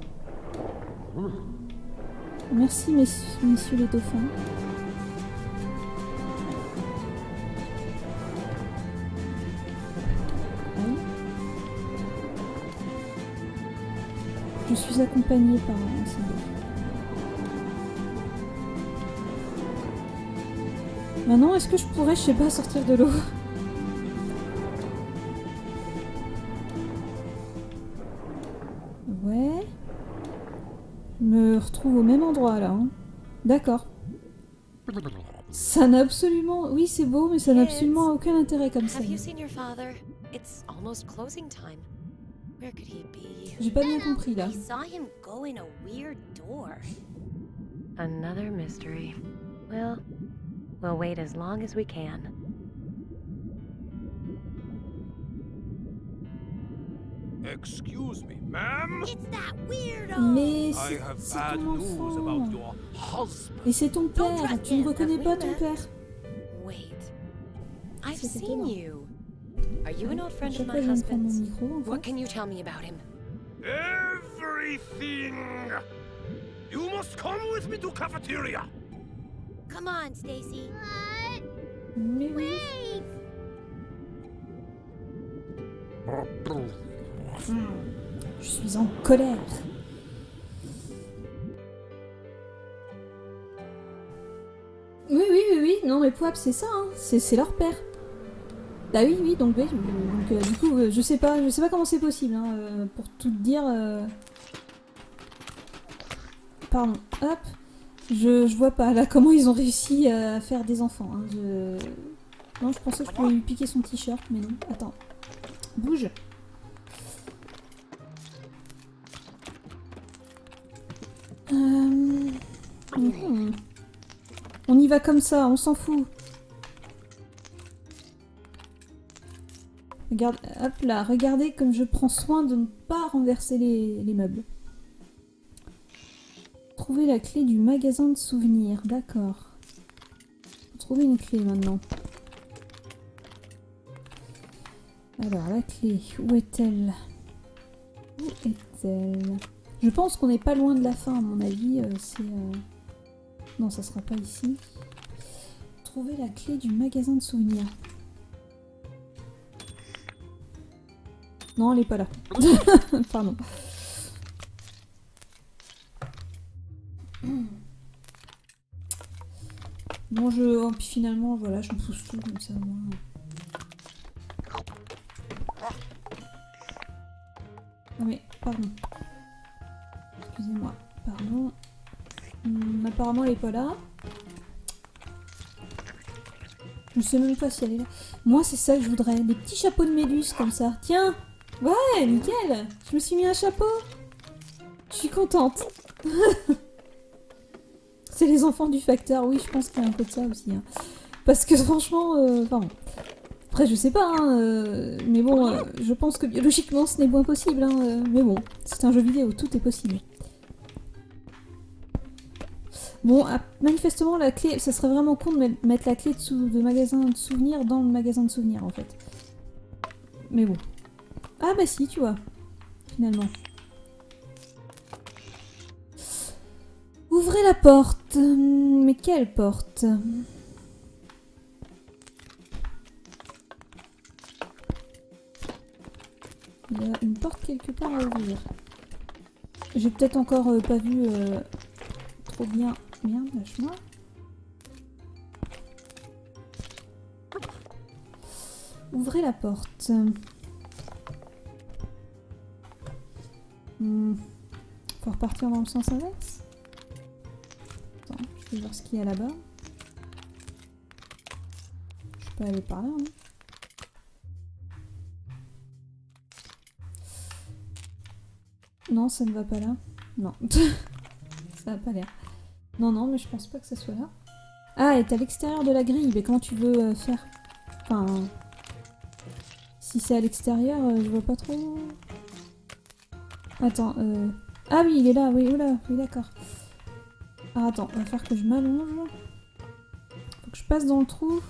Merci messieurs, les dauphins. Je suis accompagnée par un. Maintenant, est-ce que je pourrais, je sais pas, sortir de l'eau Ouais. Je me retrouve au même endroit là. hein. D'accord. Ça n'a absolument. Oui, c'est beau, mais ça n'a absolument aucun intérêt comme ça. J'ai pas bien compris là. Another mystery. Well, we'll wait as long as we can. Excuse me, ma'am. It's that weirdo! Mais I c'est have bad ton news enfant. about your husband. Et c'est ton Don't père. trust Tu ne reconnais pas ton père. Wait. Ah, I've seen you. Are you an old friend of my je viens de prendre mon husband's? What can you tell me about him? Everything. You must come with me to cafeteria. Come on, Stacy. Mais oui. Je suis en colère. Oui, oui, oui, oui. Non, mais Poap, c'est ça. Hein. C'est leur père. Bah oui, oui. Donc, oui, donc euh, du coup, euh, je sais pas, je sais pas comment c'est possible. Hein, euh, pour tout dire. euh, Pardon. Hop. Je, vois pas là comment ils ont réussi à faire des enfants. hein. Non, je pensais que je pouvais lui piquer son t-shirt, mais non. Attends. Bouge. Euh. On y va comme ça, on s'en fout. Regarde, hop là, regardez comme je prends soin de ne pas renverser les meubles. Trouver la clé du magasin de souvenirs, d'accord. Trouver une clé maintenant. Alors, la clé, où est-elle? Où est-elle? Je pense qu'on n'est pas loin de la fin, à mon avis. euh, c'est. euh, Non, ça sera pas ici. Trouver la clé du magasin de souvenirs. Non, elle est pas là. [laughs] Pardon. Bon, je. oh, puis finalement, voilà, je me pousse tout comme ça, moi. Non mais, pardon. Excusez-moi, pardon. Hum, apparemment, elle est pas là. Je sais même pas si elle est là. Moi, c'est ça que je voudrais. Des petits chapeaux de méduse comme ça. Tiens Ouais, nickel Je me suis mis un chapeau Je suis contente [laughs] C'est les enfants du facteur. Oui, je pense qu'il y a un peu de ça aussi. hein. Parce que franchement, euh. Après, je sais pas, hein, euh, mais bon, euh, je pense que biologiquement, ce n'est pas possible. Hein, euh, mais bon, c'est un jeu vidéo, tout est possible. Bon, ah, manifestement, la clé, ça serait vraiment con de met- mettre la clé de, de magasin de souvenirs dans le magasin de souvenirs, en fait. Mais bon. Ah bah si, tu vois. Finalement. Ouvrez la porte. Mais quelle porte? Il y a une porte quelque part à ouvrir. J'ai peut-être encore euh, pas vu euh, trop bien. Merde, lâche-moi. Ouvrez la porte. Hmm. Faut repartir dans le sens inverse? Vais voir ce qu'il y a là-bas. Je peux aller par là, hein. Non, ça ne va pas là. Non. [laughs] ça n'a pas l'air. Non, non, mais je pense pas que ça soit là. Ah, elle est à l'extérieur de la grille. Mais comment tu veux euh, faire? Enfin... Si c'est à l'extérieur, euh, je vois pas trop... Attends, euh... Ah oui, il est là, oui, oula, oui, d'accord. Ah, attends, on va faire que je m'allonge. Faut que je passe dans le trou.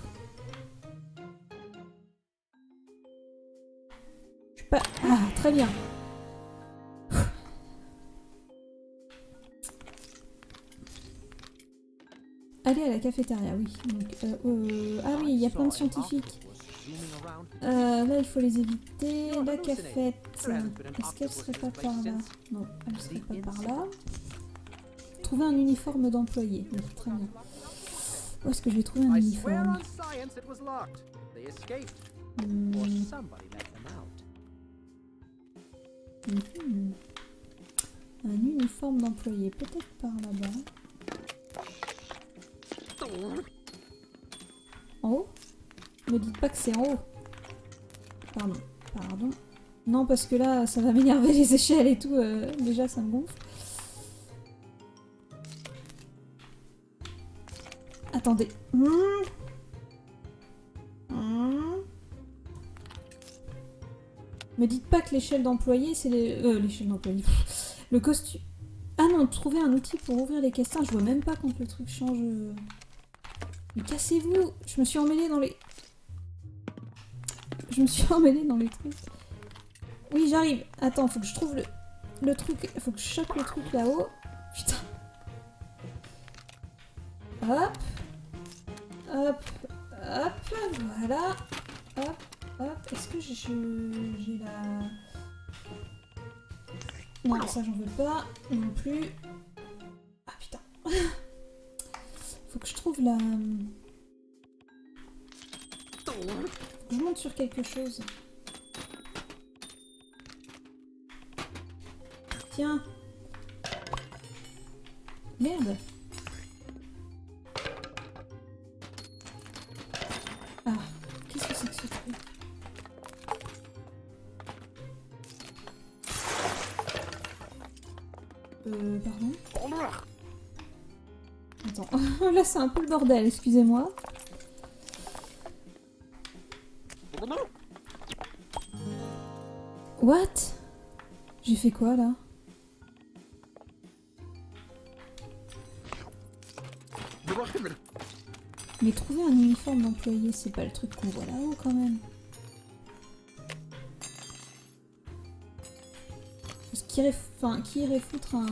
Je pas... Ah, très bien. Aller à la cafétéria, oui. Euh, euh, Ah oui, il y a plein de scientifiques. Euh, là, il faut les éviter. La cafette. Est-ce qu'elle serait pas par là? Non, elle serait pas par là. Trouver un uniforme d'employé. Très bien. Où est-ce que je vais trouver un uniforme. Hmm, mhm. Un uniforme d'employé. Peut-être par là-bas. En haut? Me dites pas que c'est en haut. Pardon. Pardon. Non, parce que là, ça va m'énerver [laughs] les échelles et tout. euh, déjà, ça me gonfle. Attendez. Hmm. Hmm. Me dites pas que l'échelle d'employé, c'est les... Euh, l'échelle d'employé. [laughs] Le costume... Ah non, trouver un outil pour ouvrir les caissons. Je vois même pas quand le truc change... euh. Mais cassez-vous Je me suis emmêlée dans les... Je me suis emmêlée dans les trucs. Oui, j'arrive. Attends, faut que je trouve le, le truc. Faut que je chope le truc là-haut. Putain. Hop. Hop. Hop. Voilà. Hop. Hop. Est-ce que j'ai la... Non, ça j'en veux pas. Non plus. Ah putain. [laughs] Faut que je trouve la... Faut que je monte sur quelque chose. Tiens. Merde. Là c'est un peu le bordel, excusez-moi. What? J'ai fait quoi là? Mais trouver un uniforme d'employé, c'est pas le truc qu'on voit là-haut quand même. Parce irait, enfin, qui irait foutre un...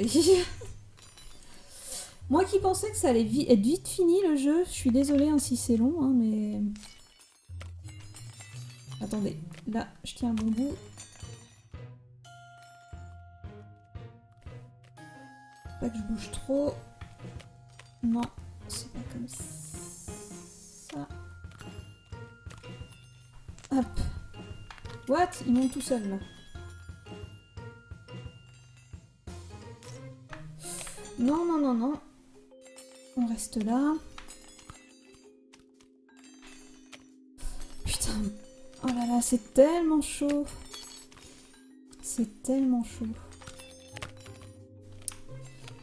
[laughs] Moi qui pensais que ça allait être vite fini le jeu, je suis désolée hein, si c'est long, hein, mais... Attendez, là, je tiens un bon bout. Pas que je bouge trop. Non, c'est pas comme ça. Hop. What? Il monte tout seul là. Non, non, non, non. On reste là. Putain. Oh là là, c'est tellement chaud. C'est tellement chaud.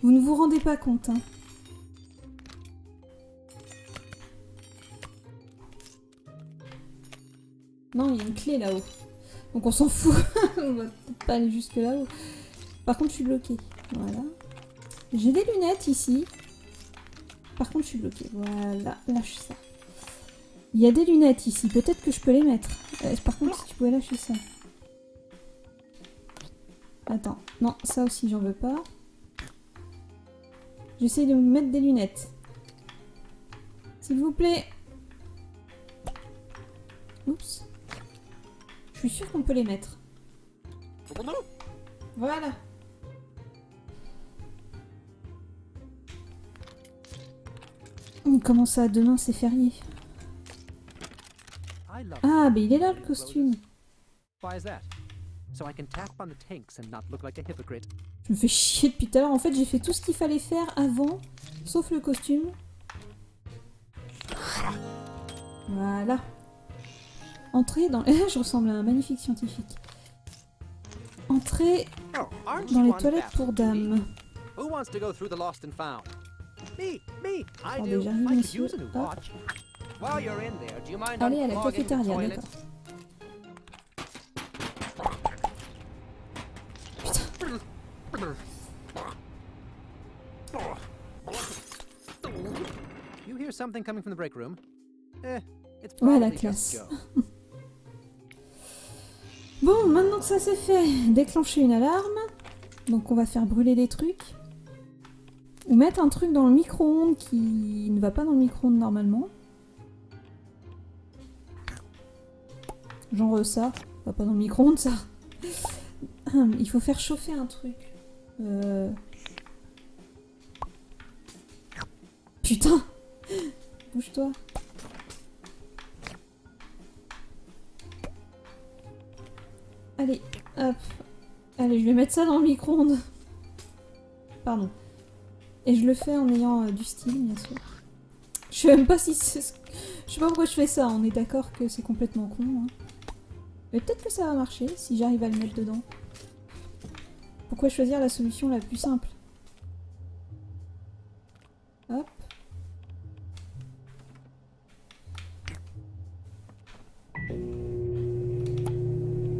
Vous ne vous rendez pas compte, hein. Non, il y a une clé là-haut. Donc on s'en fout. [laughs] on va peut-être pas aller jusque là-haut. Par contre, je suis bloquée. Voilà. J'ai des lunettes ici. Par contre, je suis bloquée. Voilà, lâche ça. Il y a des lunettes ici. Peut-être que je peux les mettre. Euh, par contre, si tu pouvais lâcher ça. Attends. Non, ça aussi, j'en veux pas. J'essaye de me mettre des lunettes. S'il vous plaît. Oups. Je suis sûre qu'on peut les mettre. Voilà. Comment ça, demain c'est férié Ah, mais il est là le costume. Je me fais chier depuis tout à l'heure. En fait, j'ai fait tout ce qu'il fallait faire avant, sauf le costume. Voilà. Entrer dans... [laughs] je ressemble à un magnifique scientifique. Entrer Oh, dans les toilettes pour dames. leave? Who wants to go through the lost and found? Me, me, I do. j'arrive, I could use a new watch. While you're in there, do you mind Allez à la cafétéria, d'accord. Putain. You hear something coming from the break room? Eh, it's Ouais, la classe. [laughs] Bon, maintenant que ça c'est fait, déclencher une alarme. Donc on va faire brûler des trucs. Ou mettre un truc dans le micro-ondes qui ne va pas dans le micro-ondes normalement. Genre ça. Va pas dans le micro-ondes ça. [clears throat] Il faut faire chauffer un truc. Euh... Putain [laughs] Bouge-toi. Allez, hop. Allez, je vais mettre ça dans le micro-ondes. Pardon. Et je le fais en ayant euh, du style, bien sûr. Je sais même pas si Je sais pas pourquoi je fais ça, on est d'accord que c'est complètement con. hein. Mais peut-être que ça va marcher, si j'arrive à le mettre dedans. Pourquoi choisir la solution la plus simple? Hop.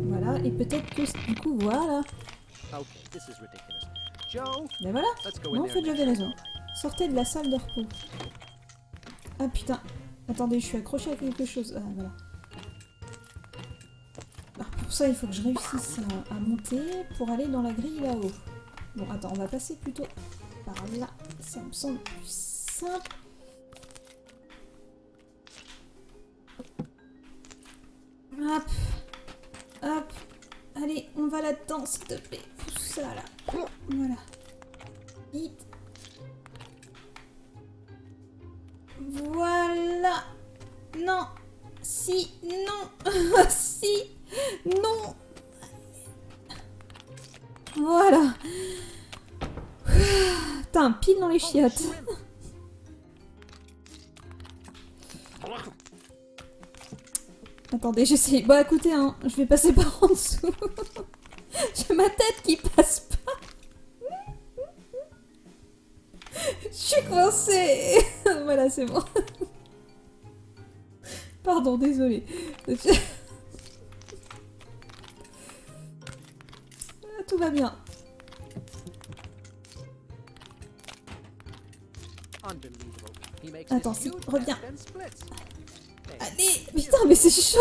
Voilà, et peut-être que du coup, voilà. Okay, this is. Joe, Ben voilà, Non, en fait, j'avais raison. sortez de la salle de repos. Ah putain, attendez, je suis accrochée à quelque chose. Ah voilà. Ah, pour ça, il faut que je réussisse à, à monter pour aller dans la grille là-haut. Bon, attends, on va passer plutôt par là. Ça me semble plus simple. Hop, hop. Allez, on va là-dedans, s'il te plaît. Ça là. Voilà. Vite. Voilà. Non. Si. Non. [laughs] si. Non. Voilà. Putain, pile dans les chiottes. Attendez, j'essaie. Bon, écoutez, hein, je vais passer [laughs] par en dessous. J'ai ma tête qui passe pas. Je suis coincée. [laughs] voilà, c'est bon. Pardon, désolée. Ah, Tout va bien. Attends, si, reviens. Allez, putain, mais c'est chaud.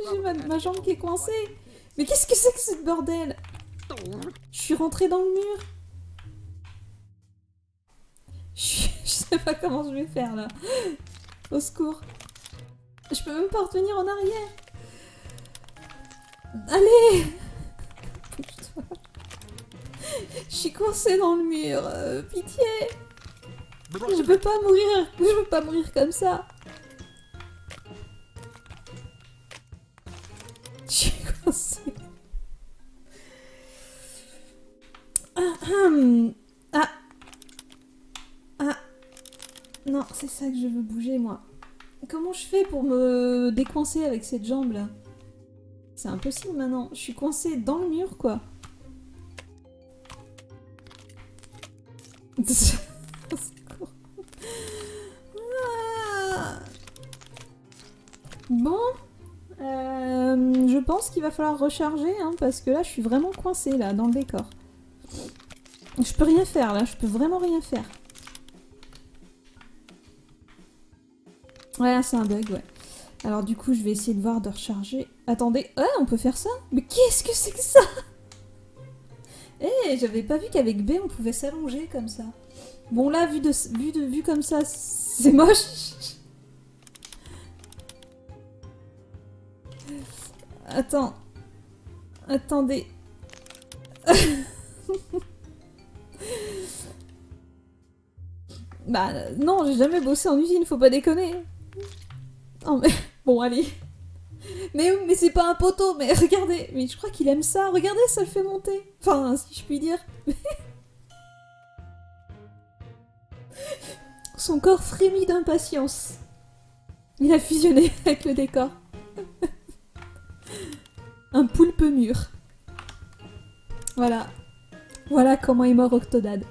[laughs] J'ai ma, ma jambe qui est coincée. Mais qu'est-ce que c'est que ce bordel? Je suis rentrée dans le mur. [laughs] Je, sais pas comment je vais faire là. Au secours. Je peux même pas revenir en arrière. Allez. Je suis coincée dans le mur. euh, pitié. Je peux pas mourir. Je peux pas mourir comme ça. Hum. ah. Ah. Non, c'est ça que je veux bouger, moi. Comment je fais pour me décoincer avec cette jambe là? C'est impossible maintenant. Je suis coincée dans le mur, quoi. [laughs] Ah. Bon. Euh, je pense qu'il va falloir recharger, hein, parce que là, je suis vraiment coincée, là, dans le décor. Je peux rien faire là, je peux vraiment rien faire. Ouais, c'est un bug, ouais. Alors du coup, je vais essayer de voir de recharger. Attendez, ouais, on peut faire ça Mais qu'est-ce que c'est que ça? Eh, j'avais pas vu qu'avec B, on pouvait s'allonger comme ça. Bon là, vu de vu de vu comme ça, c'est moche. Attends. Attendez. [laughs] bah non, j'ai jamais bossé en usine, faut pas déconner. Non mais [laughs] bon, allez. Mais, mais c'est pas un poteau, mais [laughs] regardez, mais je crois qu'il aime ça. Regardez, ça le fait monter. Enfin, si je puis dire. [laughs] Son corps frémit d'impatience. Il a fusionné avec le décor. Un poulpe mûr. Voilà. Voilà comment est mort Octodad.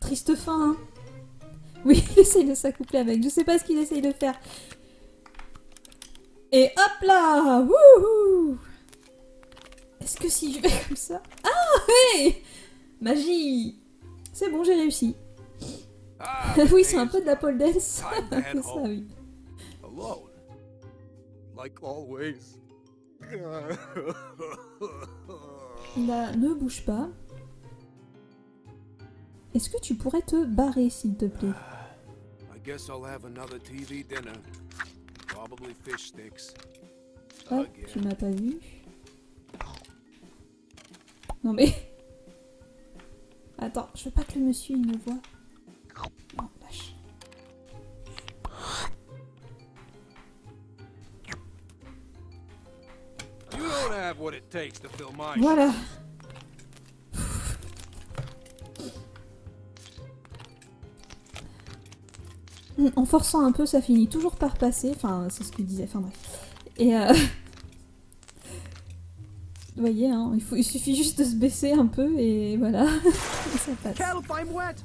Triste fin, hein Oui, [laughs] il essaye de s'accoupler avec. Je sais pas ce qu'il essaye de faire. Et hop là Wouhou Est-ce que si je vais comme ça... Ah hey Magie C'est bon, j'ai réussi. Ah, [laughs] oui, c'est un peu de la pole dance. [laughs] Ça, oui. Alone. Like always. Là, ne bouge pas. Est-ce que tu pourrais te barrer, s'il te plaît? Guess I'll have another TV dinner. Probably fish sticks. Hop, tu m'as pas vu. Non mais... [laughs] Attends, je veux pas que le monsieur il me voit. Non, lâche. You En forçant un peu, ça finit toujours par passer. Enfin, c'est ce qu'il disait. Enfin bref. Et euh... [laughs] Vous voyez, hein, il, faut, il suffit juste de se baisser un peu et voilà. [laughs] Et ça passe. Kelp, I'm wet!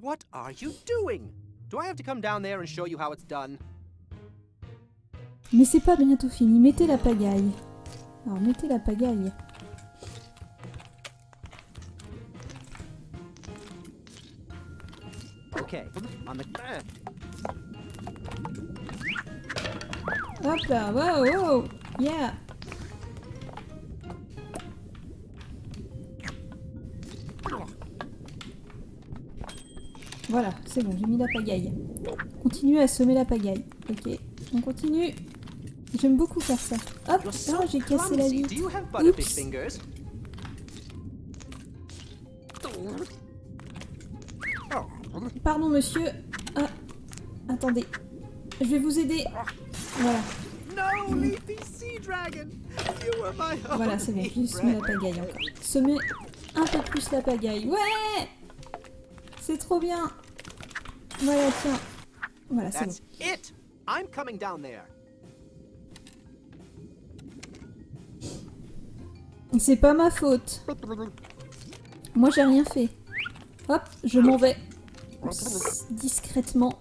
What are you doing? Do I have to come down there and show you how it's done? Mais c'est pas bientôt fini. Mettez la pagaille. Alors, mettez la pagaille. Hop là, wow, wow, yeah. Voilà, c'est bon, j'ai mis la pagaille. Continuez à semer la pagaille. Ok, on continue. J'aime beaucoup faire ça. Hop, ah, j'ai cassé la vitre. Oups. Pardon, monsieur. Ah, attendez. Je vais vous aider. Voilà, voilà, c'est bon, j'ai semé la pagaille encore. Semez un peu plus la pagaille. Ouais C'est trop bien. Voilà, tiens. Voilà, c'est bon. That's it! I'm coming down there. C'est pas ma faute. Moi, j'ai rien fait. Hop, je m'en vais. Discrètement.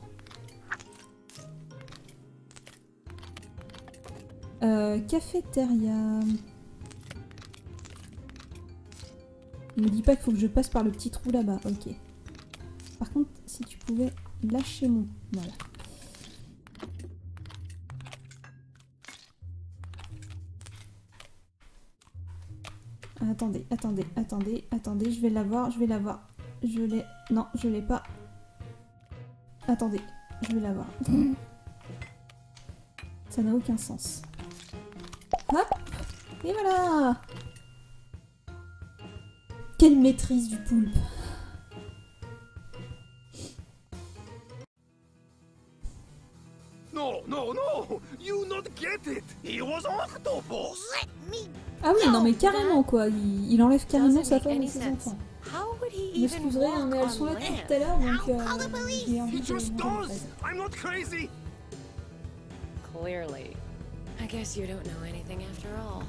Euh, cafétéria. Ne me dis pas qu'il faut que je passe par le petit trou là-bas. Ok. Par contre, si tu pouvais lâcher mon... Voilà. Attendez, attendez, attendez, attendez, je vais l'avoir, je vais l'avoir. Je l'ai... Non, je l'ai pas. Attendez, je vais l'avoir. [laughs] Ça n'a aucun sens. Hop Et voilà Quelle maîtrise du poulpe No, no, no! You not get it! He was octopus! Let me. Ah oui, non mais carrément quoi, il, il enlève carrément sa femme et ses enfants. How would he Vous even m'excuserez, hein, mais elles walk là on land? tout à l'heure, donc I'll euh, call the euh, police. He just does! I'm not crazy! Clearly. I guess you don't know anything after all.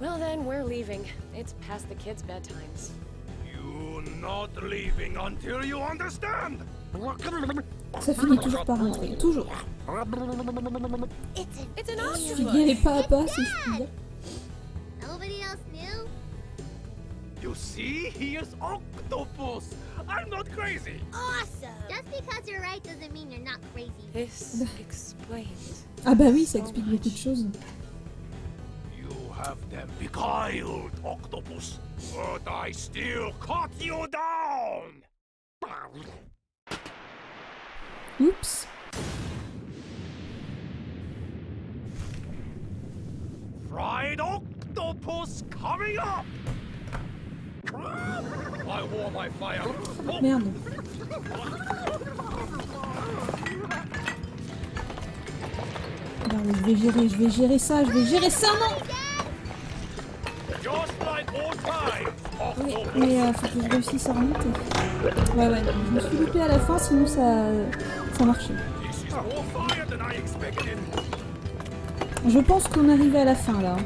Well then, we're leaving. It's past the kids' bedtimes. You're not leaving until you understand! Ça finit toujours par rentrer, toujours. It's an It's an Tu octopus! guéris pas à pas, si je You see? He is octopus. I'm not crazy. Awesome! Just because you're right doesn't mean you're not crazy. This explains. Ah bah oui, ça explique beaucoup de choses. You have them beguiled, octopus, but I still cut you down. Oops. Fried octopus coming up. Merde. Je vais gérer, je vais gérer ça, je vais gérer ça, non Oui, mais euh, faut que je réussisse à remonter. Ouais, ouais, je me suis loupée à la fin, sinon ça, ça marchait. Je pense qu'on arrivait à la fin, là.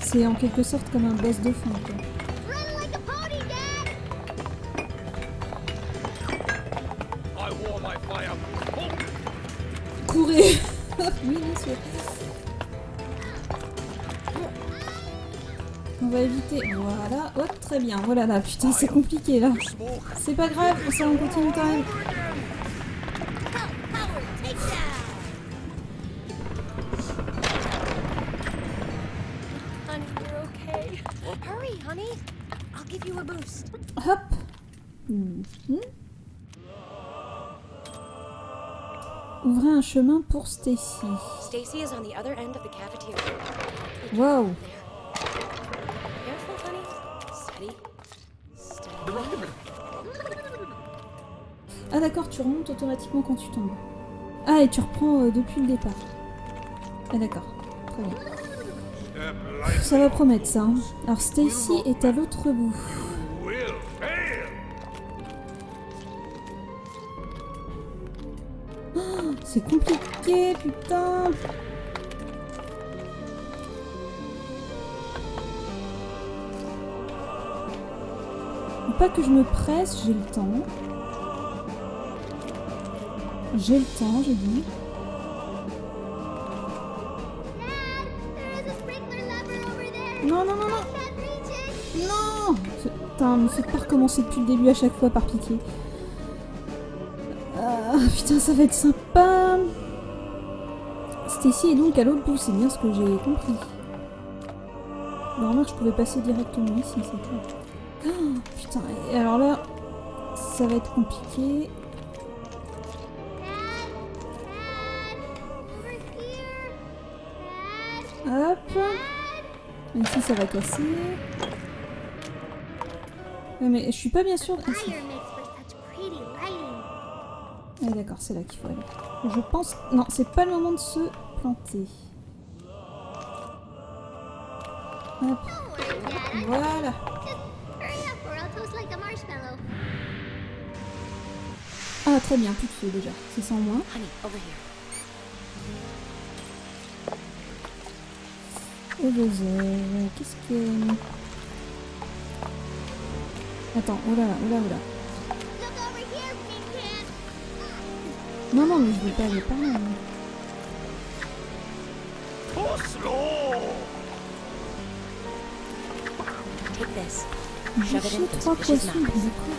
C'est en quelque sorte comme un boss de fin, quoi. Oh. [laughs] On va éviter. Voilà. Hop, très bien. Voilà, là. Putain, c'est compliqué, là. C'est pas grave, ça, on continue quand même. Careful, honey. Steady. Steady. Ah d'accord, tu remontes automatiquement quand tu tombes. Ah, et tu reprends euh, depuis le départ. Ah d'accord, très bien. Ça va promettre ça. hein. Alors Stacy est à l'autre bout. C'est compliqué, putain. Pas que je me presse, j'ai le temps. J'ai le temps, j'ai dit. Non, non, non, non. Non Putain, me faites pas recommencer depuis le début à chaque fois par pitié. Putain, ça va être sympa. Stacy est donc à l'autre bout, c'est bien ce que j'ai compris. Normalement, je pouvais passer directement ici, c'est tout. Ah, putain, alors là, ça va être compliqué. Hop. Ici, ça va casser. Ouais, mais je suis pas bien sûre. Ah, si. D'accord, c'est là qu'il faut aller. Je pense... Non, c'est pas le moment de se planter. Hop, voilà. Ah très bien, plus de feu déjà. C'est sans moins. Au qu'est-ce que... Attends, oh là là, oh là, oh là. Non, non, mais je vais pas aller par là. moi. Too slow. Take this. J'ai Shove it in those trois poissons, du coup.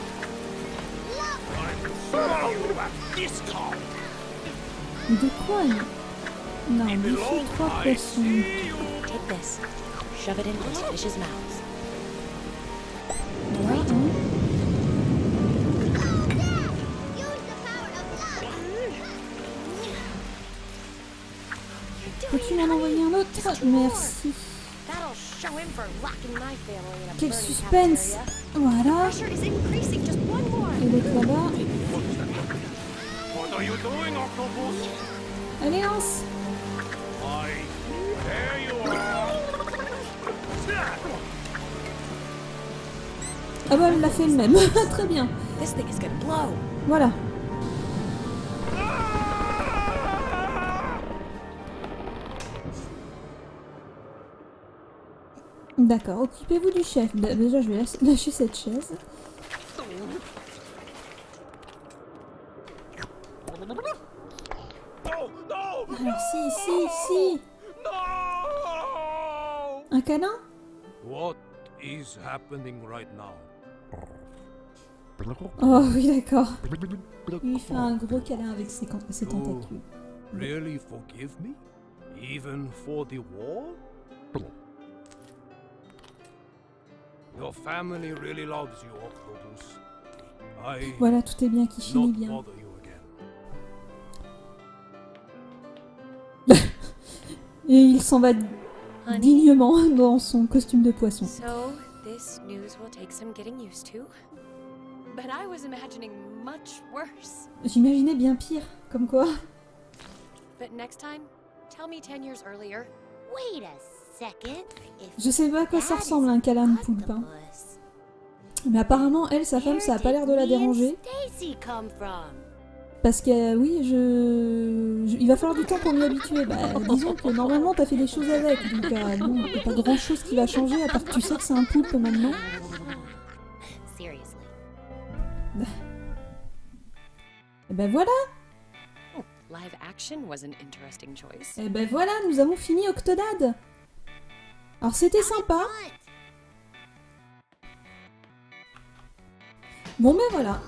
De quoi il- Non, j'ai belongs. trois poissons. Take this. Shove it in fish's mouths. A Quel suspense. Voilà. Et l'autre là-bas. Allez, lance. Ah bah, elle l'a fait elle-même. [laughs] Très bien. Voilà. D'accord, occupez-vous du chef. Déjà, je vais lâ- lâcher cette chaise. Alors, si, si, si! Un câlin What is happening right now? Oh oui, d'accord. Il fait un gros câlin avec ses, ses tentacules. Really forgive me? Even for the war? Voilà, tout est bien qui finit bien. bother you again. [laughs] Et il s'en va dignement dans son costume de poisson. so this news will take some getting used to. But I was imagining much worse. J'imaginais bien pire, comme quoi. But next time, tell me 10 years earlier. Wait a Je sais pas à quoi ça ressemble un câlin de poulpe. hein. Mais apparemment, elle, sa femme, ça a pas l'air de la déranger. Parce que, euh, oui, je... je- Il va falloir du temps pour m'y habituer. Bah, disons que normalement, t'as fait des choses avec. Donc, euh, bon, y a pas grand chose qui va changer, à part que tu sais que c'est un poulpe maintenant. Seriously. Et ben voilà choice. Et ben voilà, nous avons fini Octodad Alors c'était sympa. Bon ben voilà.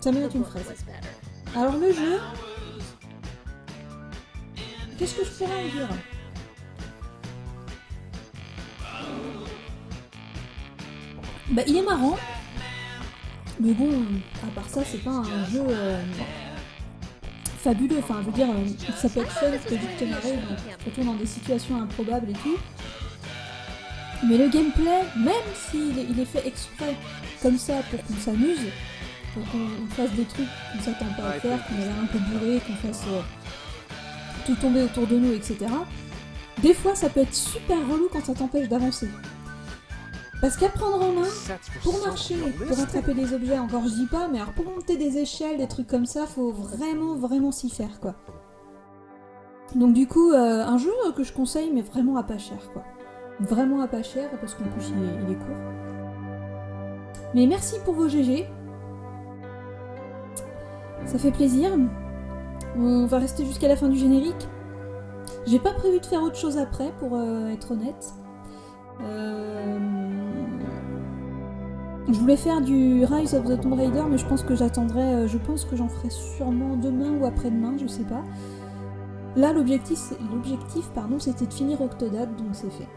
Ça mérite une fraise. Alors le jeu... Qu'est-ce que je pourrais en dire? Bah il est marrant. Mais bon, à part ça, c'est pas un jeu euh, fabuleux. Enfin, je veux dire, euh, ça peut être fun, ça peut vite te marrer, surtout dans des situations improbables et tout. Mais le gameplay, même s'il est, il est fait exprès comme ça pour qu'on s'amuse, pour qu'on on fasse des trucs qu'on s'attend pas à faire, qu'on a l'air un peu bourré, qu'on fasse euh, tout tomber autour de nous, etc. Des fois, ça peut être super relou quand ça t'empêche d'avancer. Parce qu'à prendre en main, pour marcher, pour attraper des objets, encore je dis pas, mais alors pour monter des échelles, des trucs comme ça, faut vraiment, vraiment s'y faire, quoi. Donc du coup, euh, un jeu que je conseille, mais vraiment à pas cher, quoi. Vraiment à pas cher, parce qu'en plus il est, il est court. Mais merci pour vos GG. Ça fait plaisir. On va rester jusqu'à la fin du générique. J'ai pas prévu de faire autre chose après, pour euh, être honnête. Euh, Je voulais faire du Rise of the Tomb Raider, mais je pense que j'attendrai. euh, Je pense que j'en ferai sûrement demain ou après-demain, je sais pas. Là, l'objectif, pardon, c'était de finir Octodad, donc c'est fait.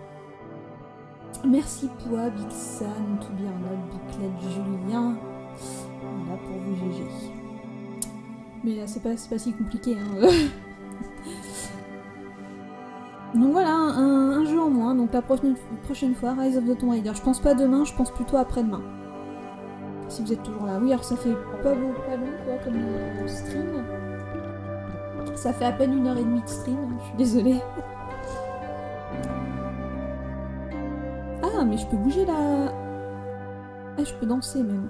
Merci Poa, Big Sam, Toubi Arnold, Biclette, Julien. Voilà pour vous GG. Mais là, c'est pas, pas si compliqué, hein. [laughs] Donc voilà, un, jeu en moins. Donc la prochaine, fois, Rise of the Tomb Raider. Je pense pas demain, je pense plutôt après-demain. Si vous êtes toujours là. Oui, alors ça fait pas, beau- pas long quoi comme euh, stream. Ça fait à peine une heure et demie de stream, hein, je suis désolée. [laughs] Ah, mais je peux bouger la... Ah, je peux danser même.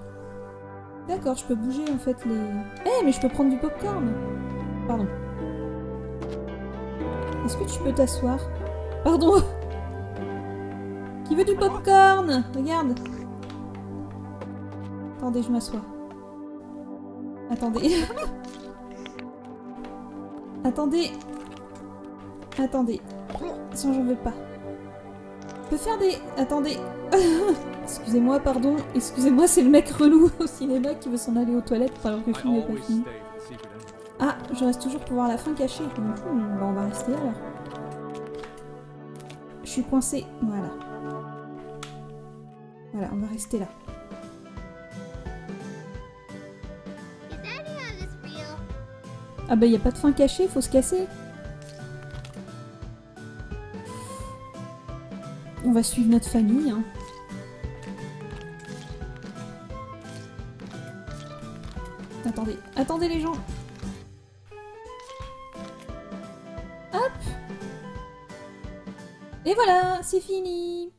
D'accord, je peux bouger en fait les... Eh, mais je peux prendre du popcorn Pardon. Est-ce que tu peux t'asseoir? Pardon Qui veut du popcorn? Regarde Attendez, je m'assois. Attendez. [laughs] Attendez. Attendez. Sinon, j'en veux pas. Je peux faire des... Attendez. [laughs] Excusez-moi, pardon. Excusez-moi, c'est le mec relou au cinéma qui veut s'en aller aux toilettes alors que le film n'est pas fini. Ah, je reste toujours pour voir la fin cachée. Hmm, bah on va rester alors. Je suis coincée. Voilà. Voilà, on va rester là. Ah bah y a pas de fin cachée, faut se casser. On va suivre notre famille. Hein. Attendez, attendez les gens. Et voilà, c'est fini.